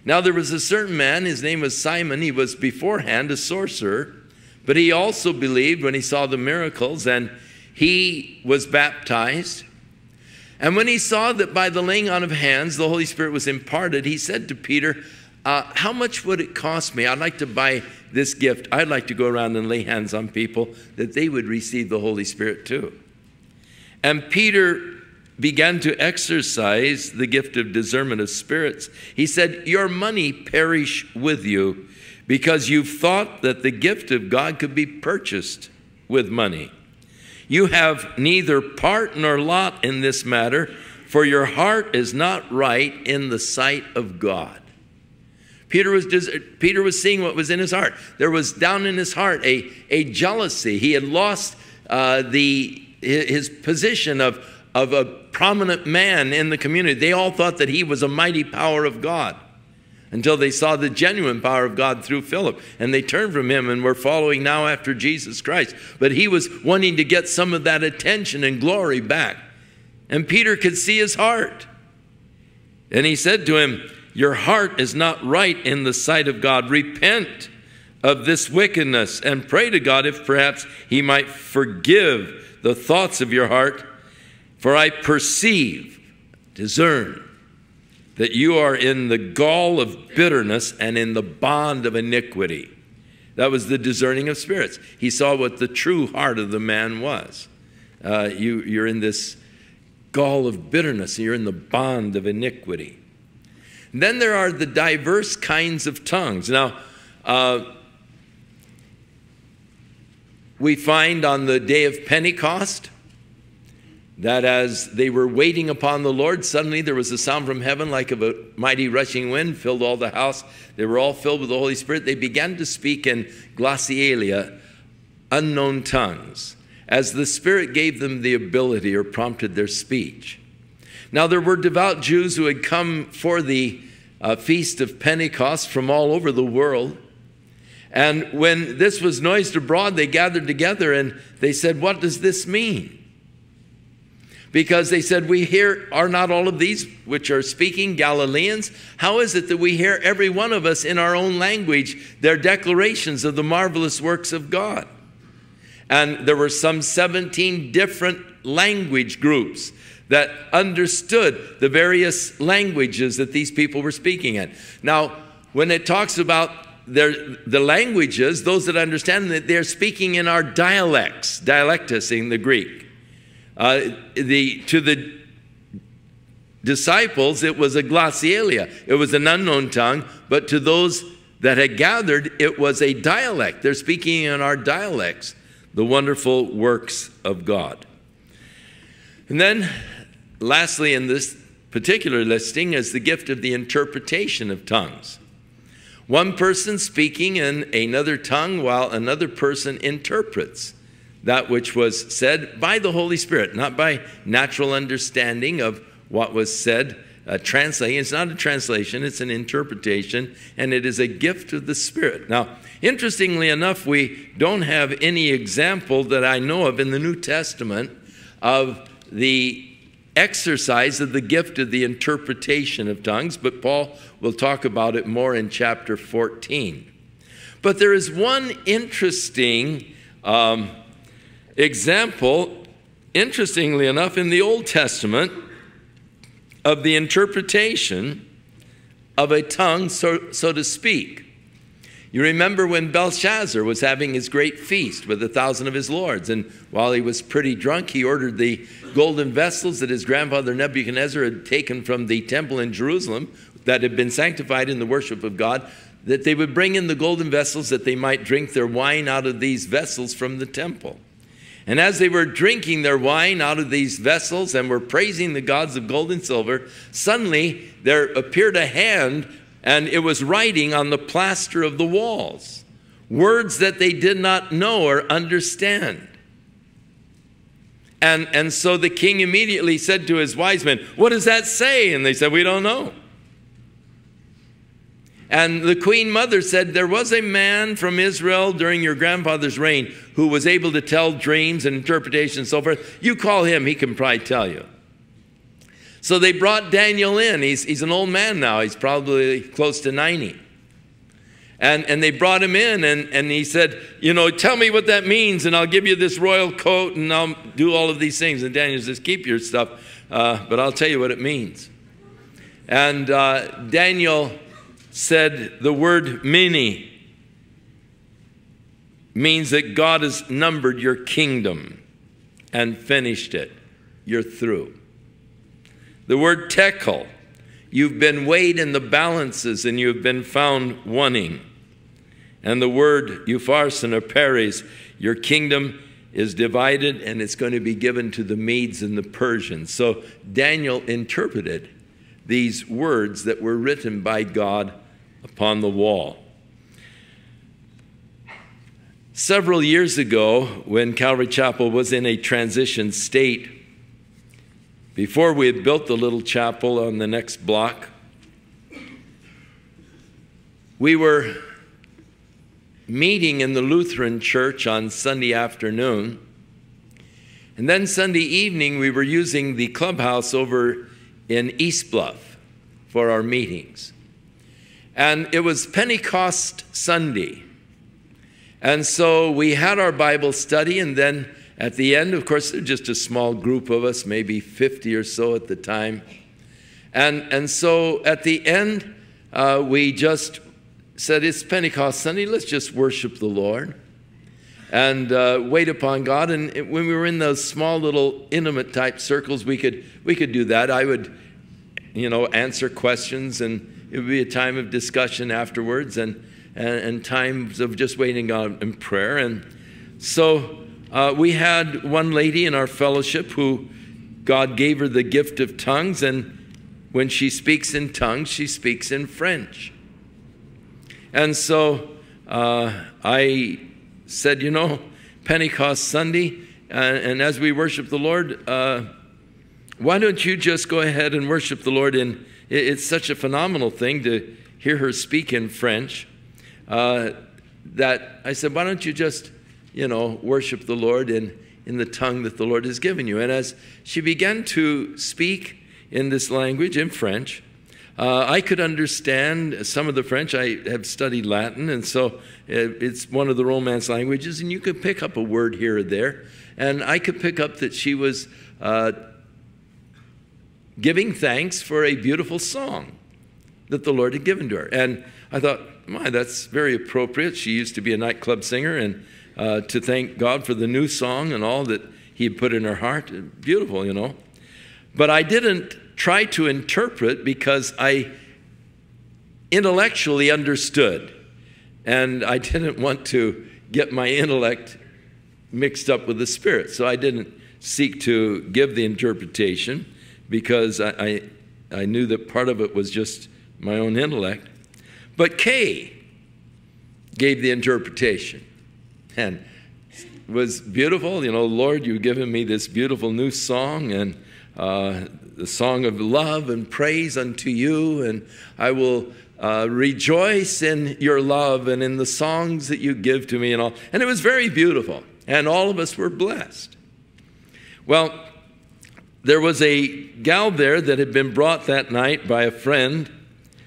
Now there was a certain man, his name was Simon. He was beforehand a sorcerer but he also believed when he saw the miracles, and he was baptized. And when he saw that by the laying on of hands the Holy Spirit was imparted, he said to Peter, uh, How much would it cost me? I'd like to buy this gift. I'd like to go around and lay hands on people that they would receive the Holy Spirit too. And Peter began to exercise the gift of discernment of spirits. He said, Your money perish with you because you've thought that the gift of God could be purchased with money. You have neither part nor lot in this matter, for your heart is not right in the sight of God. Peter was, Peter was seeing what was in his heart. There was down in his heart a, a jealousy. He had lost uh, the, his position of, of a prominent man in the community. They all thought that he was a mighty power of God until they saw the genuine power of God through Philip. And they turned from him and were following now after Jesus Christ. But he was wanting to get some of that attention and glory back. And Peter could see his heart. And he said to him, Your heart is not right in the sight of God. Repent of this wickedness and pray to God if perhaps he might forgive the thoughts of your heart. For I perceive, discern, that you are in the gall of bitterness and in the bond of iniquity. That was the discerning of spirits. He saw what the true heart of the man was. Uh, you, you're in this gall of bitterness, you're in the bond of iniquity. And then there are the diverse kinds of tongues. Now, uh, we find on the day of Pentecost, that as they were waiting upon the Lord, suddenly there was a sound from heaven like of a mighty rushing wind, filled all the house. They were all filled with the Holy Spirit. They began to speak in glossolalia, unknown tongues, as the Spirit gave them the ability or prompted their speech. Now, there were devout Jews who had come for the uh, feast of Pentecost from all over the world. And when this was noised abroad, they gathered together and they said, What does this mean? Because they said, We hear, are not all of these which are speaking Galileans? How is it that we hear every one of us in our own language their declarations of the marvelous works of God? And there were some 17 different language groups that understood the various languages that these people were speaking in. Now, when it talks about their, the languages, those that understand that they're speaking in our dialects, dialectus in the Greek. Uh, the, to the disciples, it was a glossolalia. It was an unknown tongue, but to those that had gathered, it was a dialect. They're speaking in our dialects, the wonderful works of God. And then, lastly, in this particular listing, is the gift of the interpretation of tongues. One person speaking in another tongue while another person interprets that which was said by the Holy Spirit, not by natural understanding of what was said. Uh, translating, it's not a translation, it's an interpretation, and it is a gift of the Spirit. Now, interestingly enough, we don't have any example that I know of in the New Testament of the exercise of the gift of the interpretation of tongues, but Paul will talk about it more in chapter 14. But there is one interesting um, example, interestingly enough, in the Old Testament of the interpretation of a tongue, so, so to speak. You remember when Belshazzar was having his great feast with a thousand of his lords, and while he was pretty drunk, he ordered the golden vessels that his grandfather Nebuchadnezzar had taken from the temple in Jerusalem that had been sanctified in the worship of God, that they would bring in the golden vessels that they might drink their wine out of these vessels from the temple. And as they were drinking their wine out of these vessels and were praising the gods of gold and silver, suddenly there appeared a hand and it was writing on the plaster of the walls words that they did not know or understand. And, and so the king immediately said to his wise men, What does that say? And they said, We don't know. And the queen mother said, There was a man from Israel during your grandfather's reign who was able to tell dreams and interpretations and so forth. You call him, he can probably tell you. So they brought Daniel in. He's, he's an old man now, he's probably close to 90. And, and they brought him in, and, and he said, You know, tell me what that means, and I'll give you this royal coat, and I'll do all of these things. And Daniel says, Keep your stuff, uh, but I'll tell you what it means. And uh, Daniel said the word mene means that God has numbered your kingdom and finished it. You're through. The word tekel, you've been weighed in the balances and you've been found wanting. And the word upharsin or peres, your kingdom is divided and it's going to be given to the Medes and the Persians. So Daniel interpreted these words that were written by God upon the wall. Several years ago, when Calvary Chapel was in a transition state, before we had built the little chapel on the next block, we were meeting in the Lutheran church on Sunday afternoon. And then Sunday evening, we were using the clubhouse over in East Bluff for our meetings. And it was Pentecost Sunday. And so we had our Bible study, and then at the end, of course, just a small group of us, maybe 50 or so at the time. And, and so at the end, uh, we just said, It's Pentecost Sunday, let's just worship the Lord and uh, wait upon God. And when we were in those small little intimate type circles, we could, we could do that. I would, you know, answer questions and it would be a time of discussion afterwards and, and, and times of just waiting on in prayer. And so uh, we had one lady in our fellowship who God gave her the gift of tongues, and when she speaks in tongues, she speaks in French. And so uh, I said, you know, Pentecost Sunday, and, and as we worship the Lord, uh, why don't you just go ahead and worship the Lord in it's such a phenomenal thing to hear her speak in French uh, that I said, why don't you just, you know, worship the Lord in, in the tongue that the Lord has given you? And as she began to speak in this language, in French, uh, I could understand some of the French. I have studied Latin, and so it's one of the Romance languages, and you could pick up a word here or there. And I could pick up that she was uh, giving thanks for a beautiful song that the Lord had given to her. And I thought, my, that's very appropriate. She used to be a nightclub singer, and uh, to thank God for the new song and all that He had put in her heart. Beautiful, you know. But I didn't try to interpret because I intellectually understood. And I [LAUGHS] didn't want to get my intellect mixed up with the spirit. So I didn't seek to give the interpretation because I, I, I knew that part of it was just my own intellect. But Kay gave the interpretation and was beautiful. You know, Lord, you've given me this beautiful new song and uh, the song of love and praise unto you, and I will uh, rejoice in your love and in the songs that you give to me and all. And it was very beautiful, and all of us were blessed. Well, there was a gal there that had been brought that night by a friend.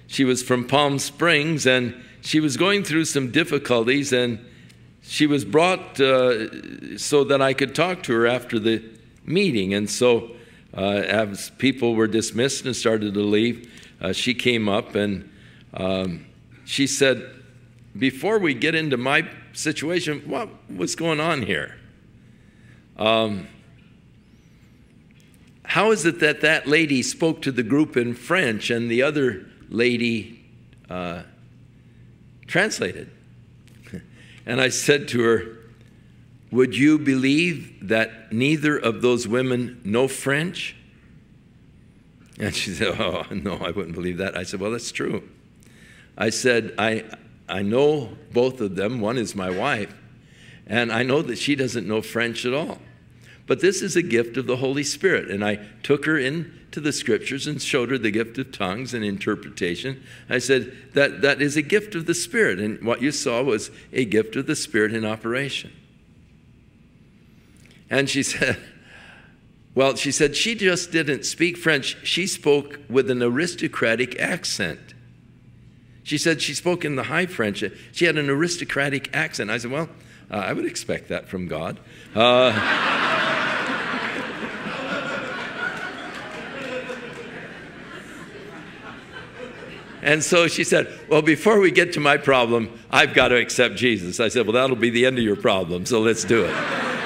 She was from Palm Springs and she was going through some difficulties and she was brought uh, so that I could talk to her after the meeting. And so, uh, as people were dismissed and started to leave, uh, she came up and um, she said, before we get into my situation, what was going on here? Um, how is it that that lady spoke to the group in French and the other lady uh, translated? [LAUGHS] And I said to her, Would you believe that neither of those women know French? And she said, Oh, [LAUGHS] no, I wouldn't believe that. I said, Well, that's true. I said, I, I know both of them. One is my wife, and I know that she doesn't know French at all. But this is a gift of the Holy Spirit. And I took her into the scriptures and showed her the gift of tongues and interpretation. I said, that, that is a gift of the Spirit. And what you saw was a gift of the Spirit in operation. And she [LAUGHS] said, well, she said she just didn't speak French. She spoke with an aristocratic accent. She said she spoke in the high French. She had an aristocratic accent. I said, well, uh, I would expect that from God. Uh, [LAUGHS] And so she said, Well, before we get to my problem, I've got to accept Jesus. I said, Well, that'll be the end of your problem, so let's do it.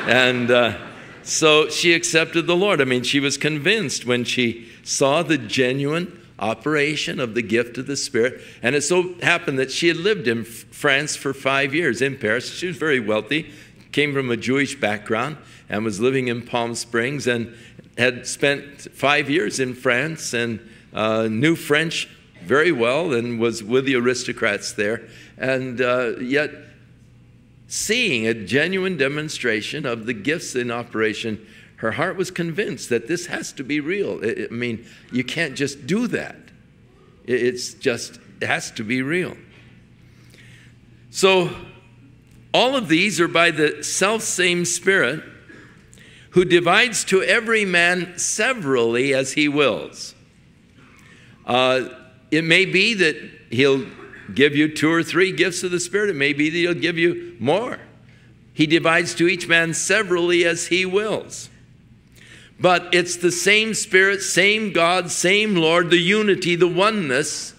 and uh, so she accepted the Lord. I mean, she was convinced when she saw the genuine operation of the gift of the Spirit. And it so happened that she had lived in France for five years in Paris. She was very wealthy, came from a Jewish background, and was living in Palm Springs and had spent five years in France and uh, knew French very well and was with the aristocrats there. And uh, yet, seeing a genuine demonstration of the gifts in operation, her heart was convinced that this has to be real. I mean, you can't just do that. It's just, it has to be real. So, all of these are by the self same Spirit who divides to every man severally as he wills. Uh, it may be that he'll give you two or three gifts of the Spirit. It may be that he'll give you more. He divides to each man severally as he wills. But it's the same Spirit, same God, same Lord, the unity, the oneness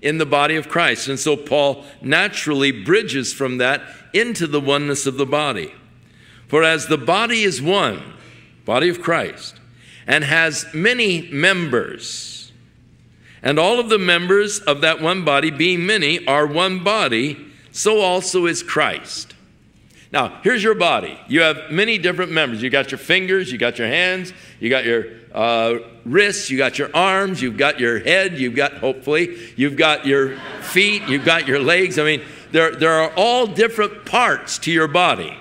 in the body of Christ. And so Paul naturally bridges from that into the oneness of the body. For as the body is one, body of Christ, and has many members, and all of the members of that one body, being many, are one body, so also is Christ. Now, here's your body. You have many different members. You got your fingers, you got your hands, you got your uh, wrists, you got your arms, you've got your head, you've got, hopefully, you've got your feet, you've got your legs. I mean, there, there are all different parts to your body.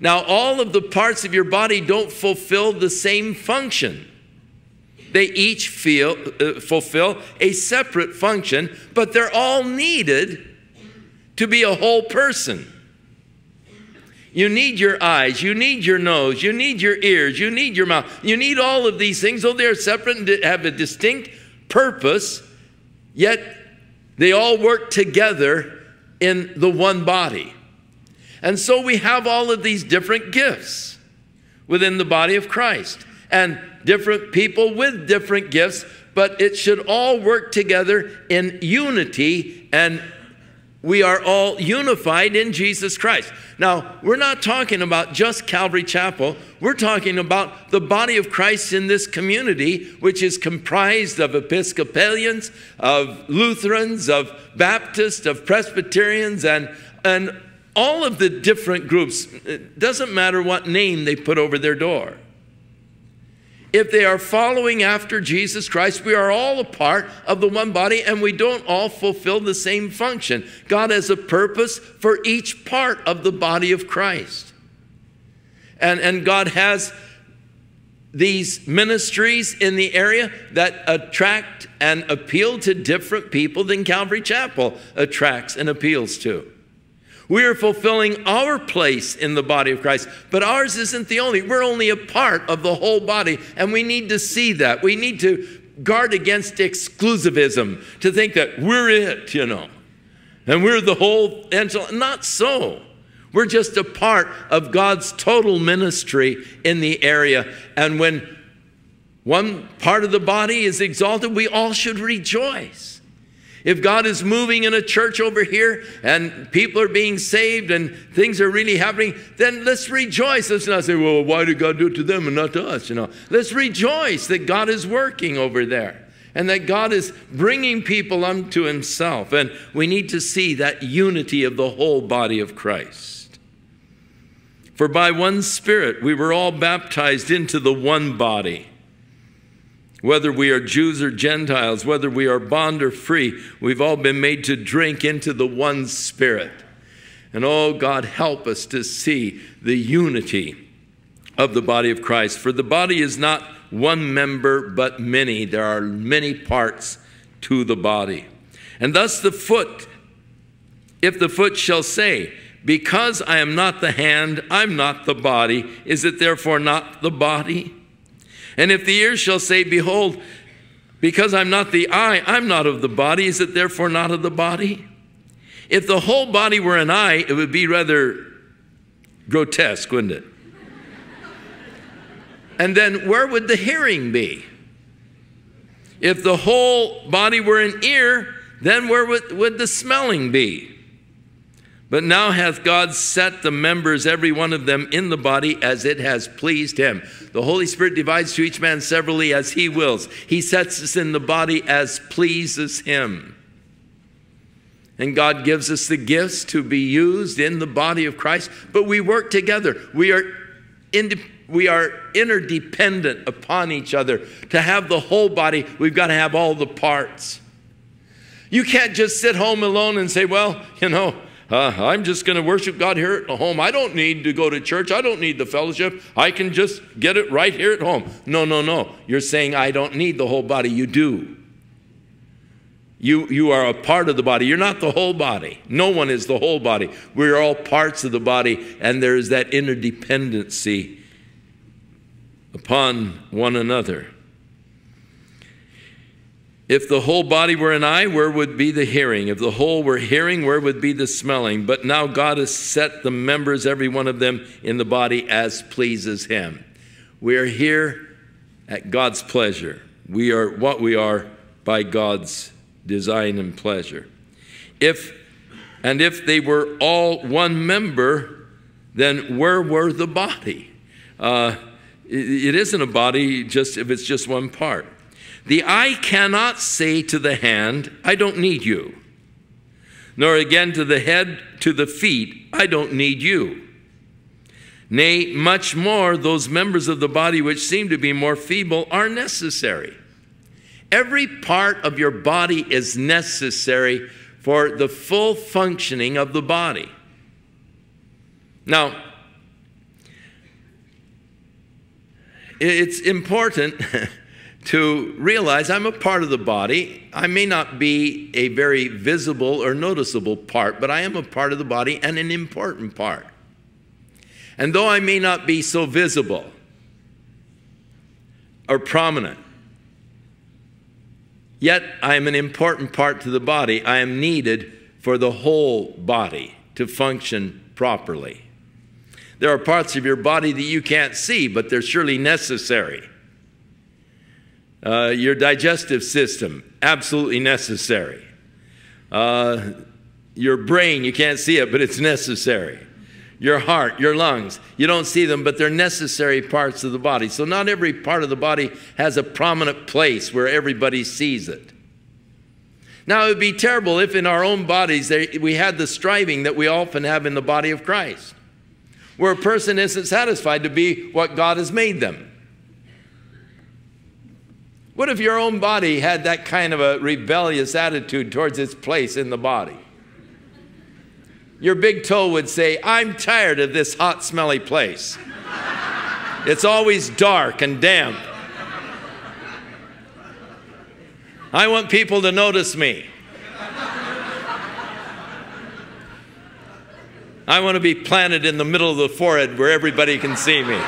Now, all of the parts of your body don't fulfill the same function. They each feel, uh, fulfill a separate function, but they're all needed to be a whole person. You need your eyes, you need your nose, you need your ears, you need your mouth. You need all of these things, though they're separate and have a distinct purpose, yet they all work together in the one body. And so we have all of these different gifts within the body of Christ. And different people with different gifts, but it should all work together in unity and we are all unified in Jesus Christ. Now, we're not talking about just Calvary Chapel. We're talking about the body of Christ in this community, which is comprised of Episcopalians, of Lutherans, of Baptists, of Presbyterians, and, and all of the different groups. It doesn't matter what name they put over their door if they are following after Jesus Christ, we are all a part of the one body and we don't all fulfill the same function. God has a purpose for each part of the body of Christ. And, and God has these ministries in the area that attract and appeal to different people than Calvary Chapel attracts and appeals to. We are fulfilling our place in the body of Christ, but ours isn't the only. We're only a part of the whole body, and we need to see that. We need to guard against exclusivism, to think that we're it, you know, and we're the whole angel. Not so. We're just a part of God's total ministry in the area. And when one part of the body is exalted, we all should rejoice. If God is moving in a church over here and people are being saved and things are really happening, then let's rejoice. Let's not say, well, why did God do it to them and not to us? You know, let's rejoice that God is working over there and that God is bringing people unto himself. And we need to see that unity of the whole body of Christ. For by one Spirit we were all baptized into the one body. Whether we are Jews or Gentiles, whether we are bond or free, we've all been made to drink into the one Spirit. And oh, God, help us to see the unity of the body of Christ. For the body is not one member, but many. There are many parts to the body. And thus the foot, if the foot shall say, Because I am not the hand, I'm not the body, is it therefore not the body? And if the ear shall say, Behold, because I'm not the eye, I'm not of the body, is it therefore not of the body? If the whole body were an eye, it would be rather grotesque, wouldn't it? and then where would the hearing be? If the whole body were an ear, then where would, would the smelling be? But now hath God set the members, every one of them, in the body as it has pleased him. The Holy Spirit divides to each man severally as he wills. He sets us in the body as pleases him. And God gives us the gifts to be used in the body of Christ, but we work together. We are, we are interdependent upon each other. To have the whole body, we've got to have all the parts. You can't just sit home alone and say, well, you know, uh, I'm just going to worship God here at home. I don't need to go to church. I don't need the fellowship. I can just get it right here at home. No, no, no. You're saying I don't need the whole body. You do. You, you are a part of the body. You're not the whole body. No one is the whole body. We're all parts of the body, and there is that interdependency upon one another. If the whole body were an eye, where would be the hearing? If the whole were hearing, where would be the smelling? But now God has set the members, every one of them, in the body as pleases Him. We are here at God's pleasure. We are what we are by God's design and pleasure. If and if they were all one member, then where were the body? Uh, it, it isn't a body just if it's just one part. The eye cannot say to the hand, I don't need you, nor again to the head, to the feet, I don't need you. Nay, much more, those members of the body which seem to be more feeble are necessary. Every part of your body is necessary for the full functioning of the body. Now, it's important [LAUGHS] to realize I'm a part of the body. I may not be a very visible or noticeable part, but I am a part of the body and an important part. And though I may not be so visible or prominent, yet I am an important part to the body. I am needed for the whole body to function properly. There are parts of your body that you can't see, but they're surely necessary. Uh, your digestive system, absolutely necessary. Uh, your brain, you can't see it, but it's necessary. Your heart, your lungs, you don't see them, but they're necessary parts of the body. So, not every part of the body has a prominent place where everybody sees it. Now, it would be terrible if in our own bodies we had the striving that we often have in the body of Christ, where a person isn't satisfied to be what God has made them. What if your own body had that kind of a rebellious attitude towards its place in the body? Your big toe would say, I'm tired of this hot, smelly place. It's always dark and damp. I want people to notice me. I want to be planted in the middle of the forehead where everybody can see me.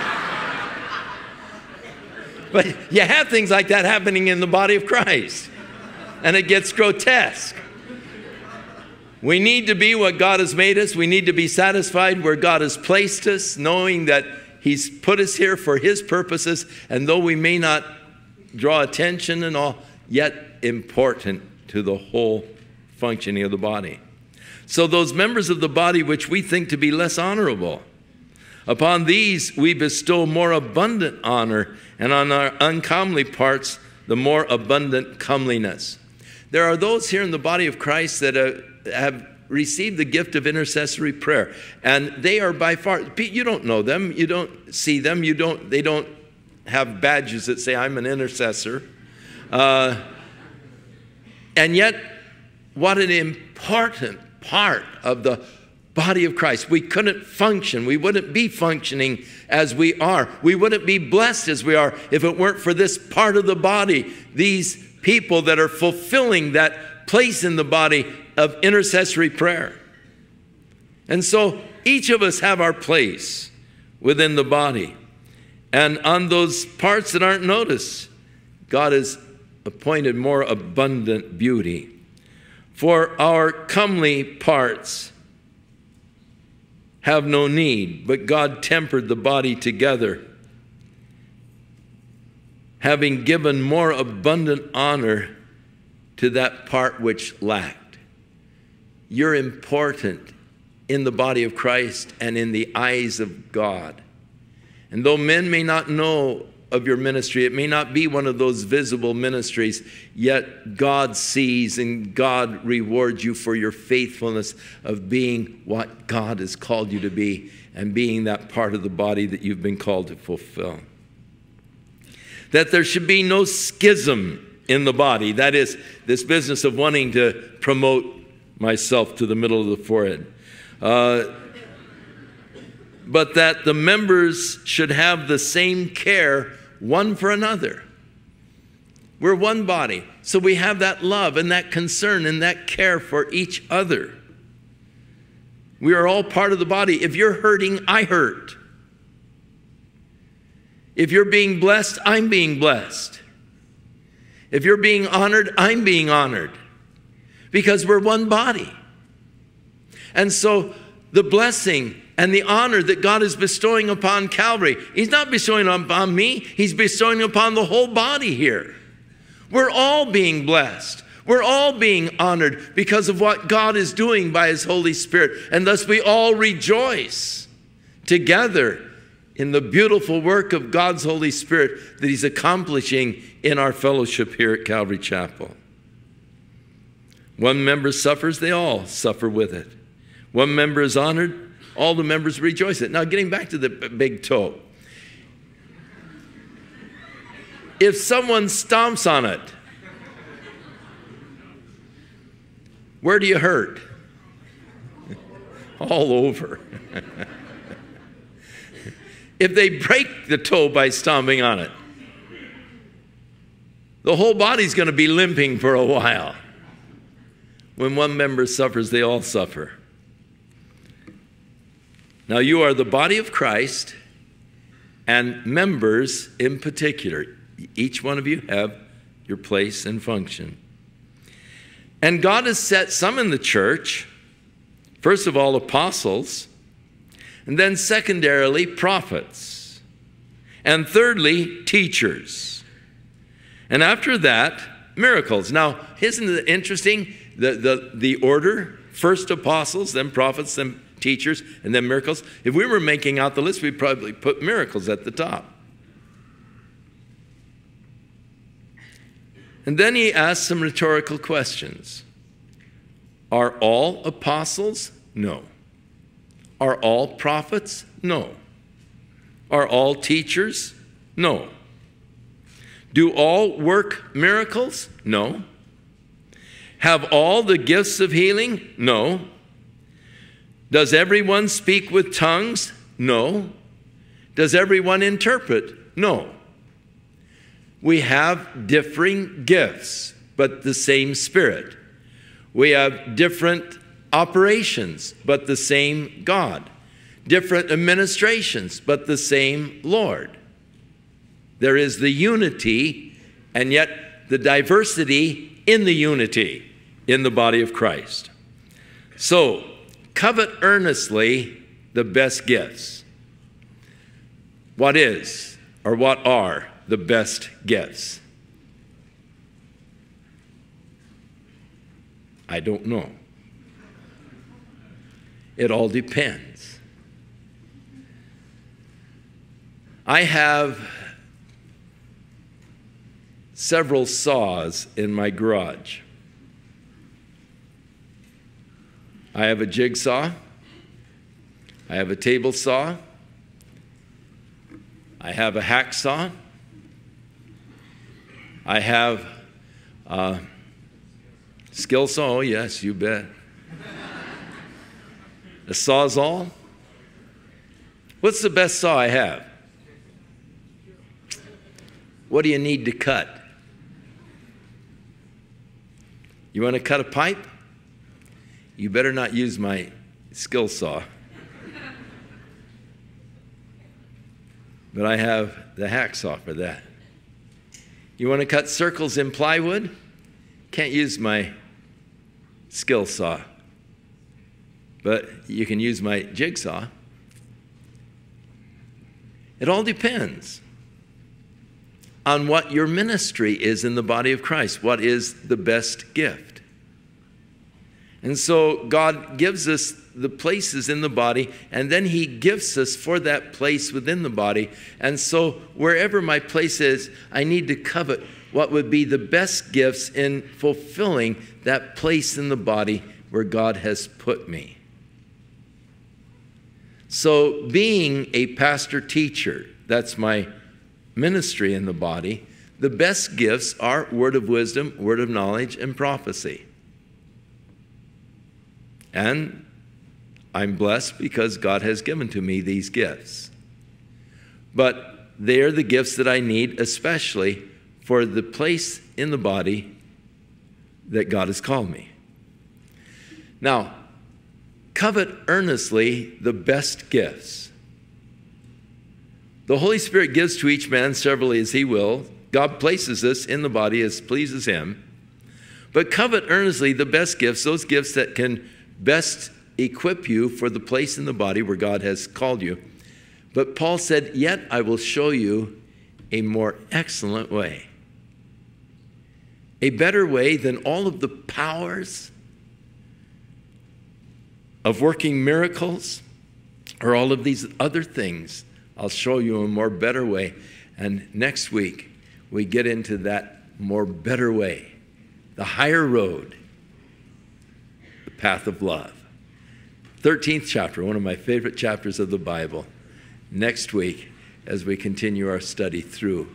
But you have things like that happening in the body of Christ, and it gets grotesque. We need to be what God has made us. We need to be satisfied where God has placed us, knowing that He's put us here for His purposes. And though we may not draw attention and all, yet important to the whole functioning of the body. So, those members of the body which we think to be less honorable, upon these we bestow more abundant honor, and on our uncomely parts, the more abundant comeliness. There are those here in the body of Christ that uh, have received the gift of intercessory prayer, and they are by far, you don't know them, you don't see them, you don't, they don't have badges that say, I'm an intercessor. Uh, and yet, what an important part of the body of Christ. We couldn't function. We wouldn't be functioning as we are. We wouldn't be blessed as we are if it weren't for this part of the body, these people that are fulfilling that place in the body of intercessory prayer. And so each of us have our place within the body. And on those parts that aren't noticed, God has appointed more abundant beauty. For our comely parts have no need, but God tempered the body together, having given more abundant honor to that part which lacked. You're important in the body of Christ and in the eyes of God. And though men may not know of your ministry, it may not be one of those visible ministries, yet God sees and God rewards you for your faithfulness of being what God has called you to be and being that part of the body that you've been called to fulfill. That there should be no schism in the body. That is, this business of wanting to promote myself to the middle of the forehead. Uh, but that the members should have the same care one for another. We're one body, so we have that love and that concern and that care for each other. We are all part of the body. If you're hurting, I hurt. If you're being blessed, I'm being blessed. If you're being honored, I'm being honored because we're one body. And so the blessing and the honor that God is bestowing upon Calvary. He's not bestowing upon me, He's bestowing upon the whole body here. We're all being blessed. We're all being honored because of what God is doing by His Holy Spirit. And thus we all rejoice together in the beautiful work of God's Holy Spirit that He's accomplishing in our fellowship here at Calvary Chapel. One member suffers, they all suffer with it. One member is honored, all the members rejoice it. Now, getting back to the big toe. If someone stomps on it, where do you hurt? [LAUGHS] All over. [LAUGHS] if they break the toe by stomping on it, the whole body's going to be limping for a while. When one member suffers, they all suffer. Now, you are the body of Christ and members in particular. Each one of you have your place and function. And God has set some in the church, first of all, apostles, and then secondarily, prophets, and thirdly, teachers. And after that, miracles. Now, isn't it interesting the, the, the order? First apostles, then prophets, then teachers, and then miracles. If we were making out the list, we'd probably put miracles at the top. And then he asks some rhetorical questions Are all apostles? No. Are all prophets? No. Are all teachers? No. Do all work miracles? No. Have all the gifts of healing? No. Does everyone speak with tongues? No. Does everyone interpret? No. We have differing gifts, but the same Spirit. We have different operations, but the same God. Different administrations, but the same Lord. There is the unity and yet the diversity in the unity in the body of Christ. So, Covet earnestly the best gifts. What is or what are the best gifts? I don't know. It all depends. I have several saws in my garage. I have a jigsaw. I have a table saw. I have a hacksaw. I have a skill saw. Oh, yes, you bet. a sawzall. What's the best saw I have? What do you need to cut? You want to cut a pipe? You better not use my skill saw. but I have the hacksaw for that. You want to cut circles in plywood? Can't use my skill saw, but you can use my jigsaw. It all depends on what your ministry is in the body of Christ. What is the best gift? And so God gives us the places in the body, and then He gifts us for that place within the body. And so, wherever my place is, I need to covet what would be the best gifts in fulfilling that place in the body where God has put me. So, being a pastor teacher, that's my ministry in the body, the best gifts are word of wisdom, word of knowledge, and prophecy. And I'm blessed because God has given to me these gifts. But they're the gifts that I need, especially for the place in the body that God has called me. Now, covet earnestly the best gifts. The Holy Spirit gives to each man severally as he will. God places us in the body as pleases him. But covet earnestly the best gifts, those gifts that can best equip you for the place in the body where God has called you. But Paul said, Yet I will show you a more excellent way. A better way than all of the powers of working miracles or all of these other things. I'll show you a more better way. And next week, we get into that more better way, the higher road, path of love. 13th chapter, one of my favorite chapters of the Bible, next week as we continue our study through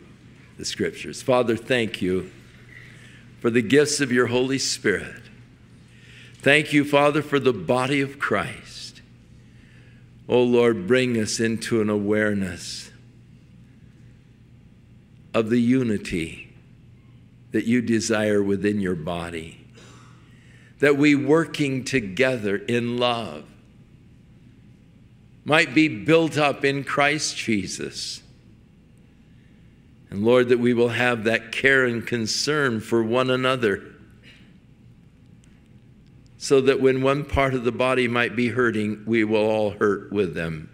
the scriptures. Father, thank you for the gifts of your Holy Spirit. Thank you, Father, for the body of Christ. Oh Lord, bring us into an awareness of the unity that you desire within your body. That we working together in love might be built up in Christ Jesus. And Lord, that we will have that care and concern for one another. So that when one part of the body might be hurting, we will all hurt with them.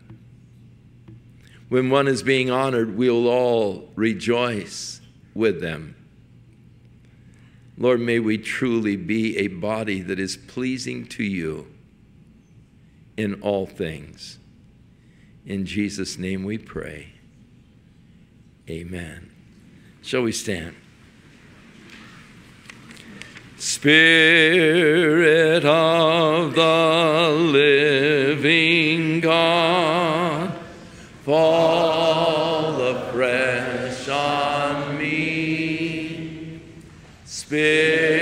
When one is being honored, we will all rejoice with them. Lord, may we truly be a body that is pleasing to you in all things. In Jesus' name we pray. Amen. Shall we stand? Spirit of the living God, fall afresh on. Spirit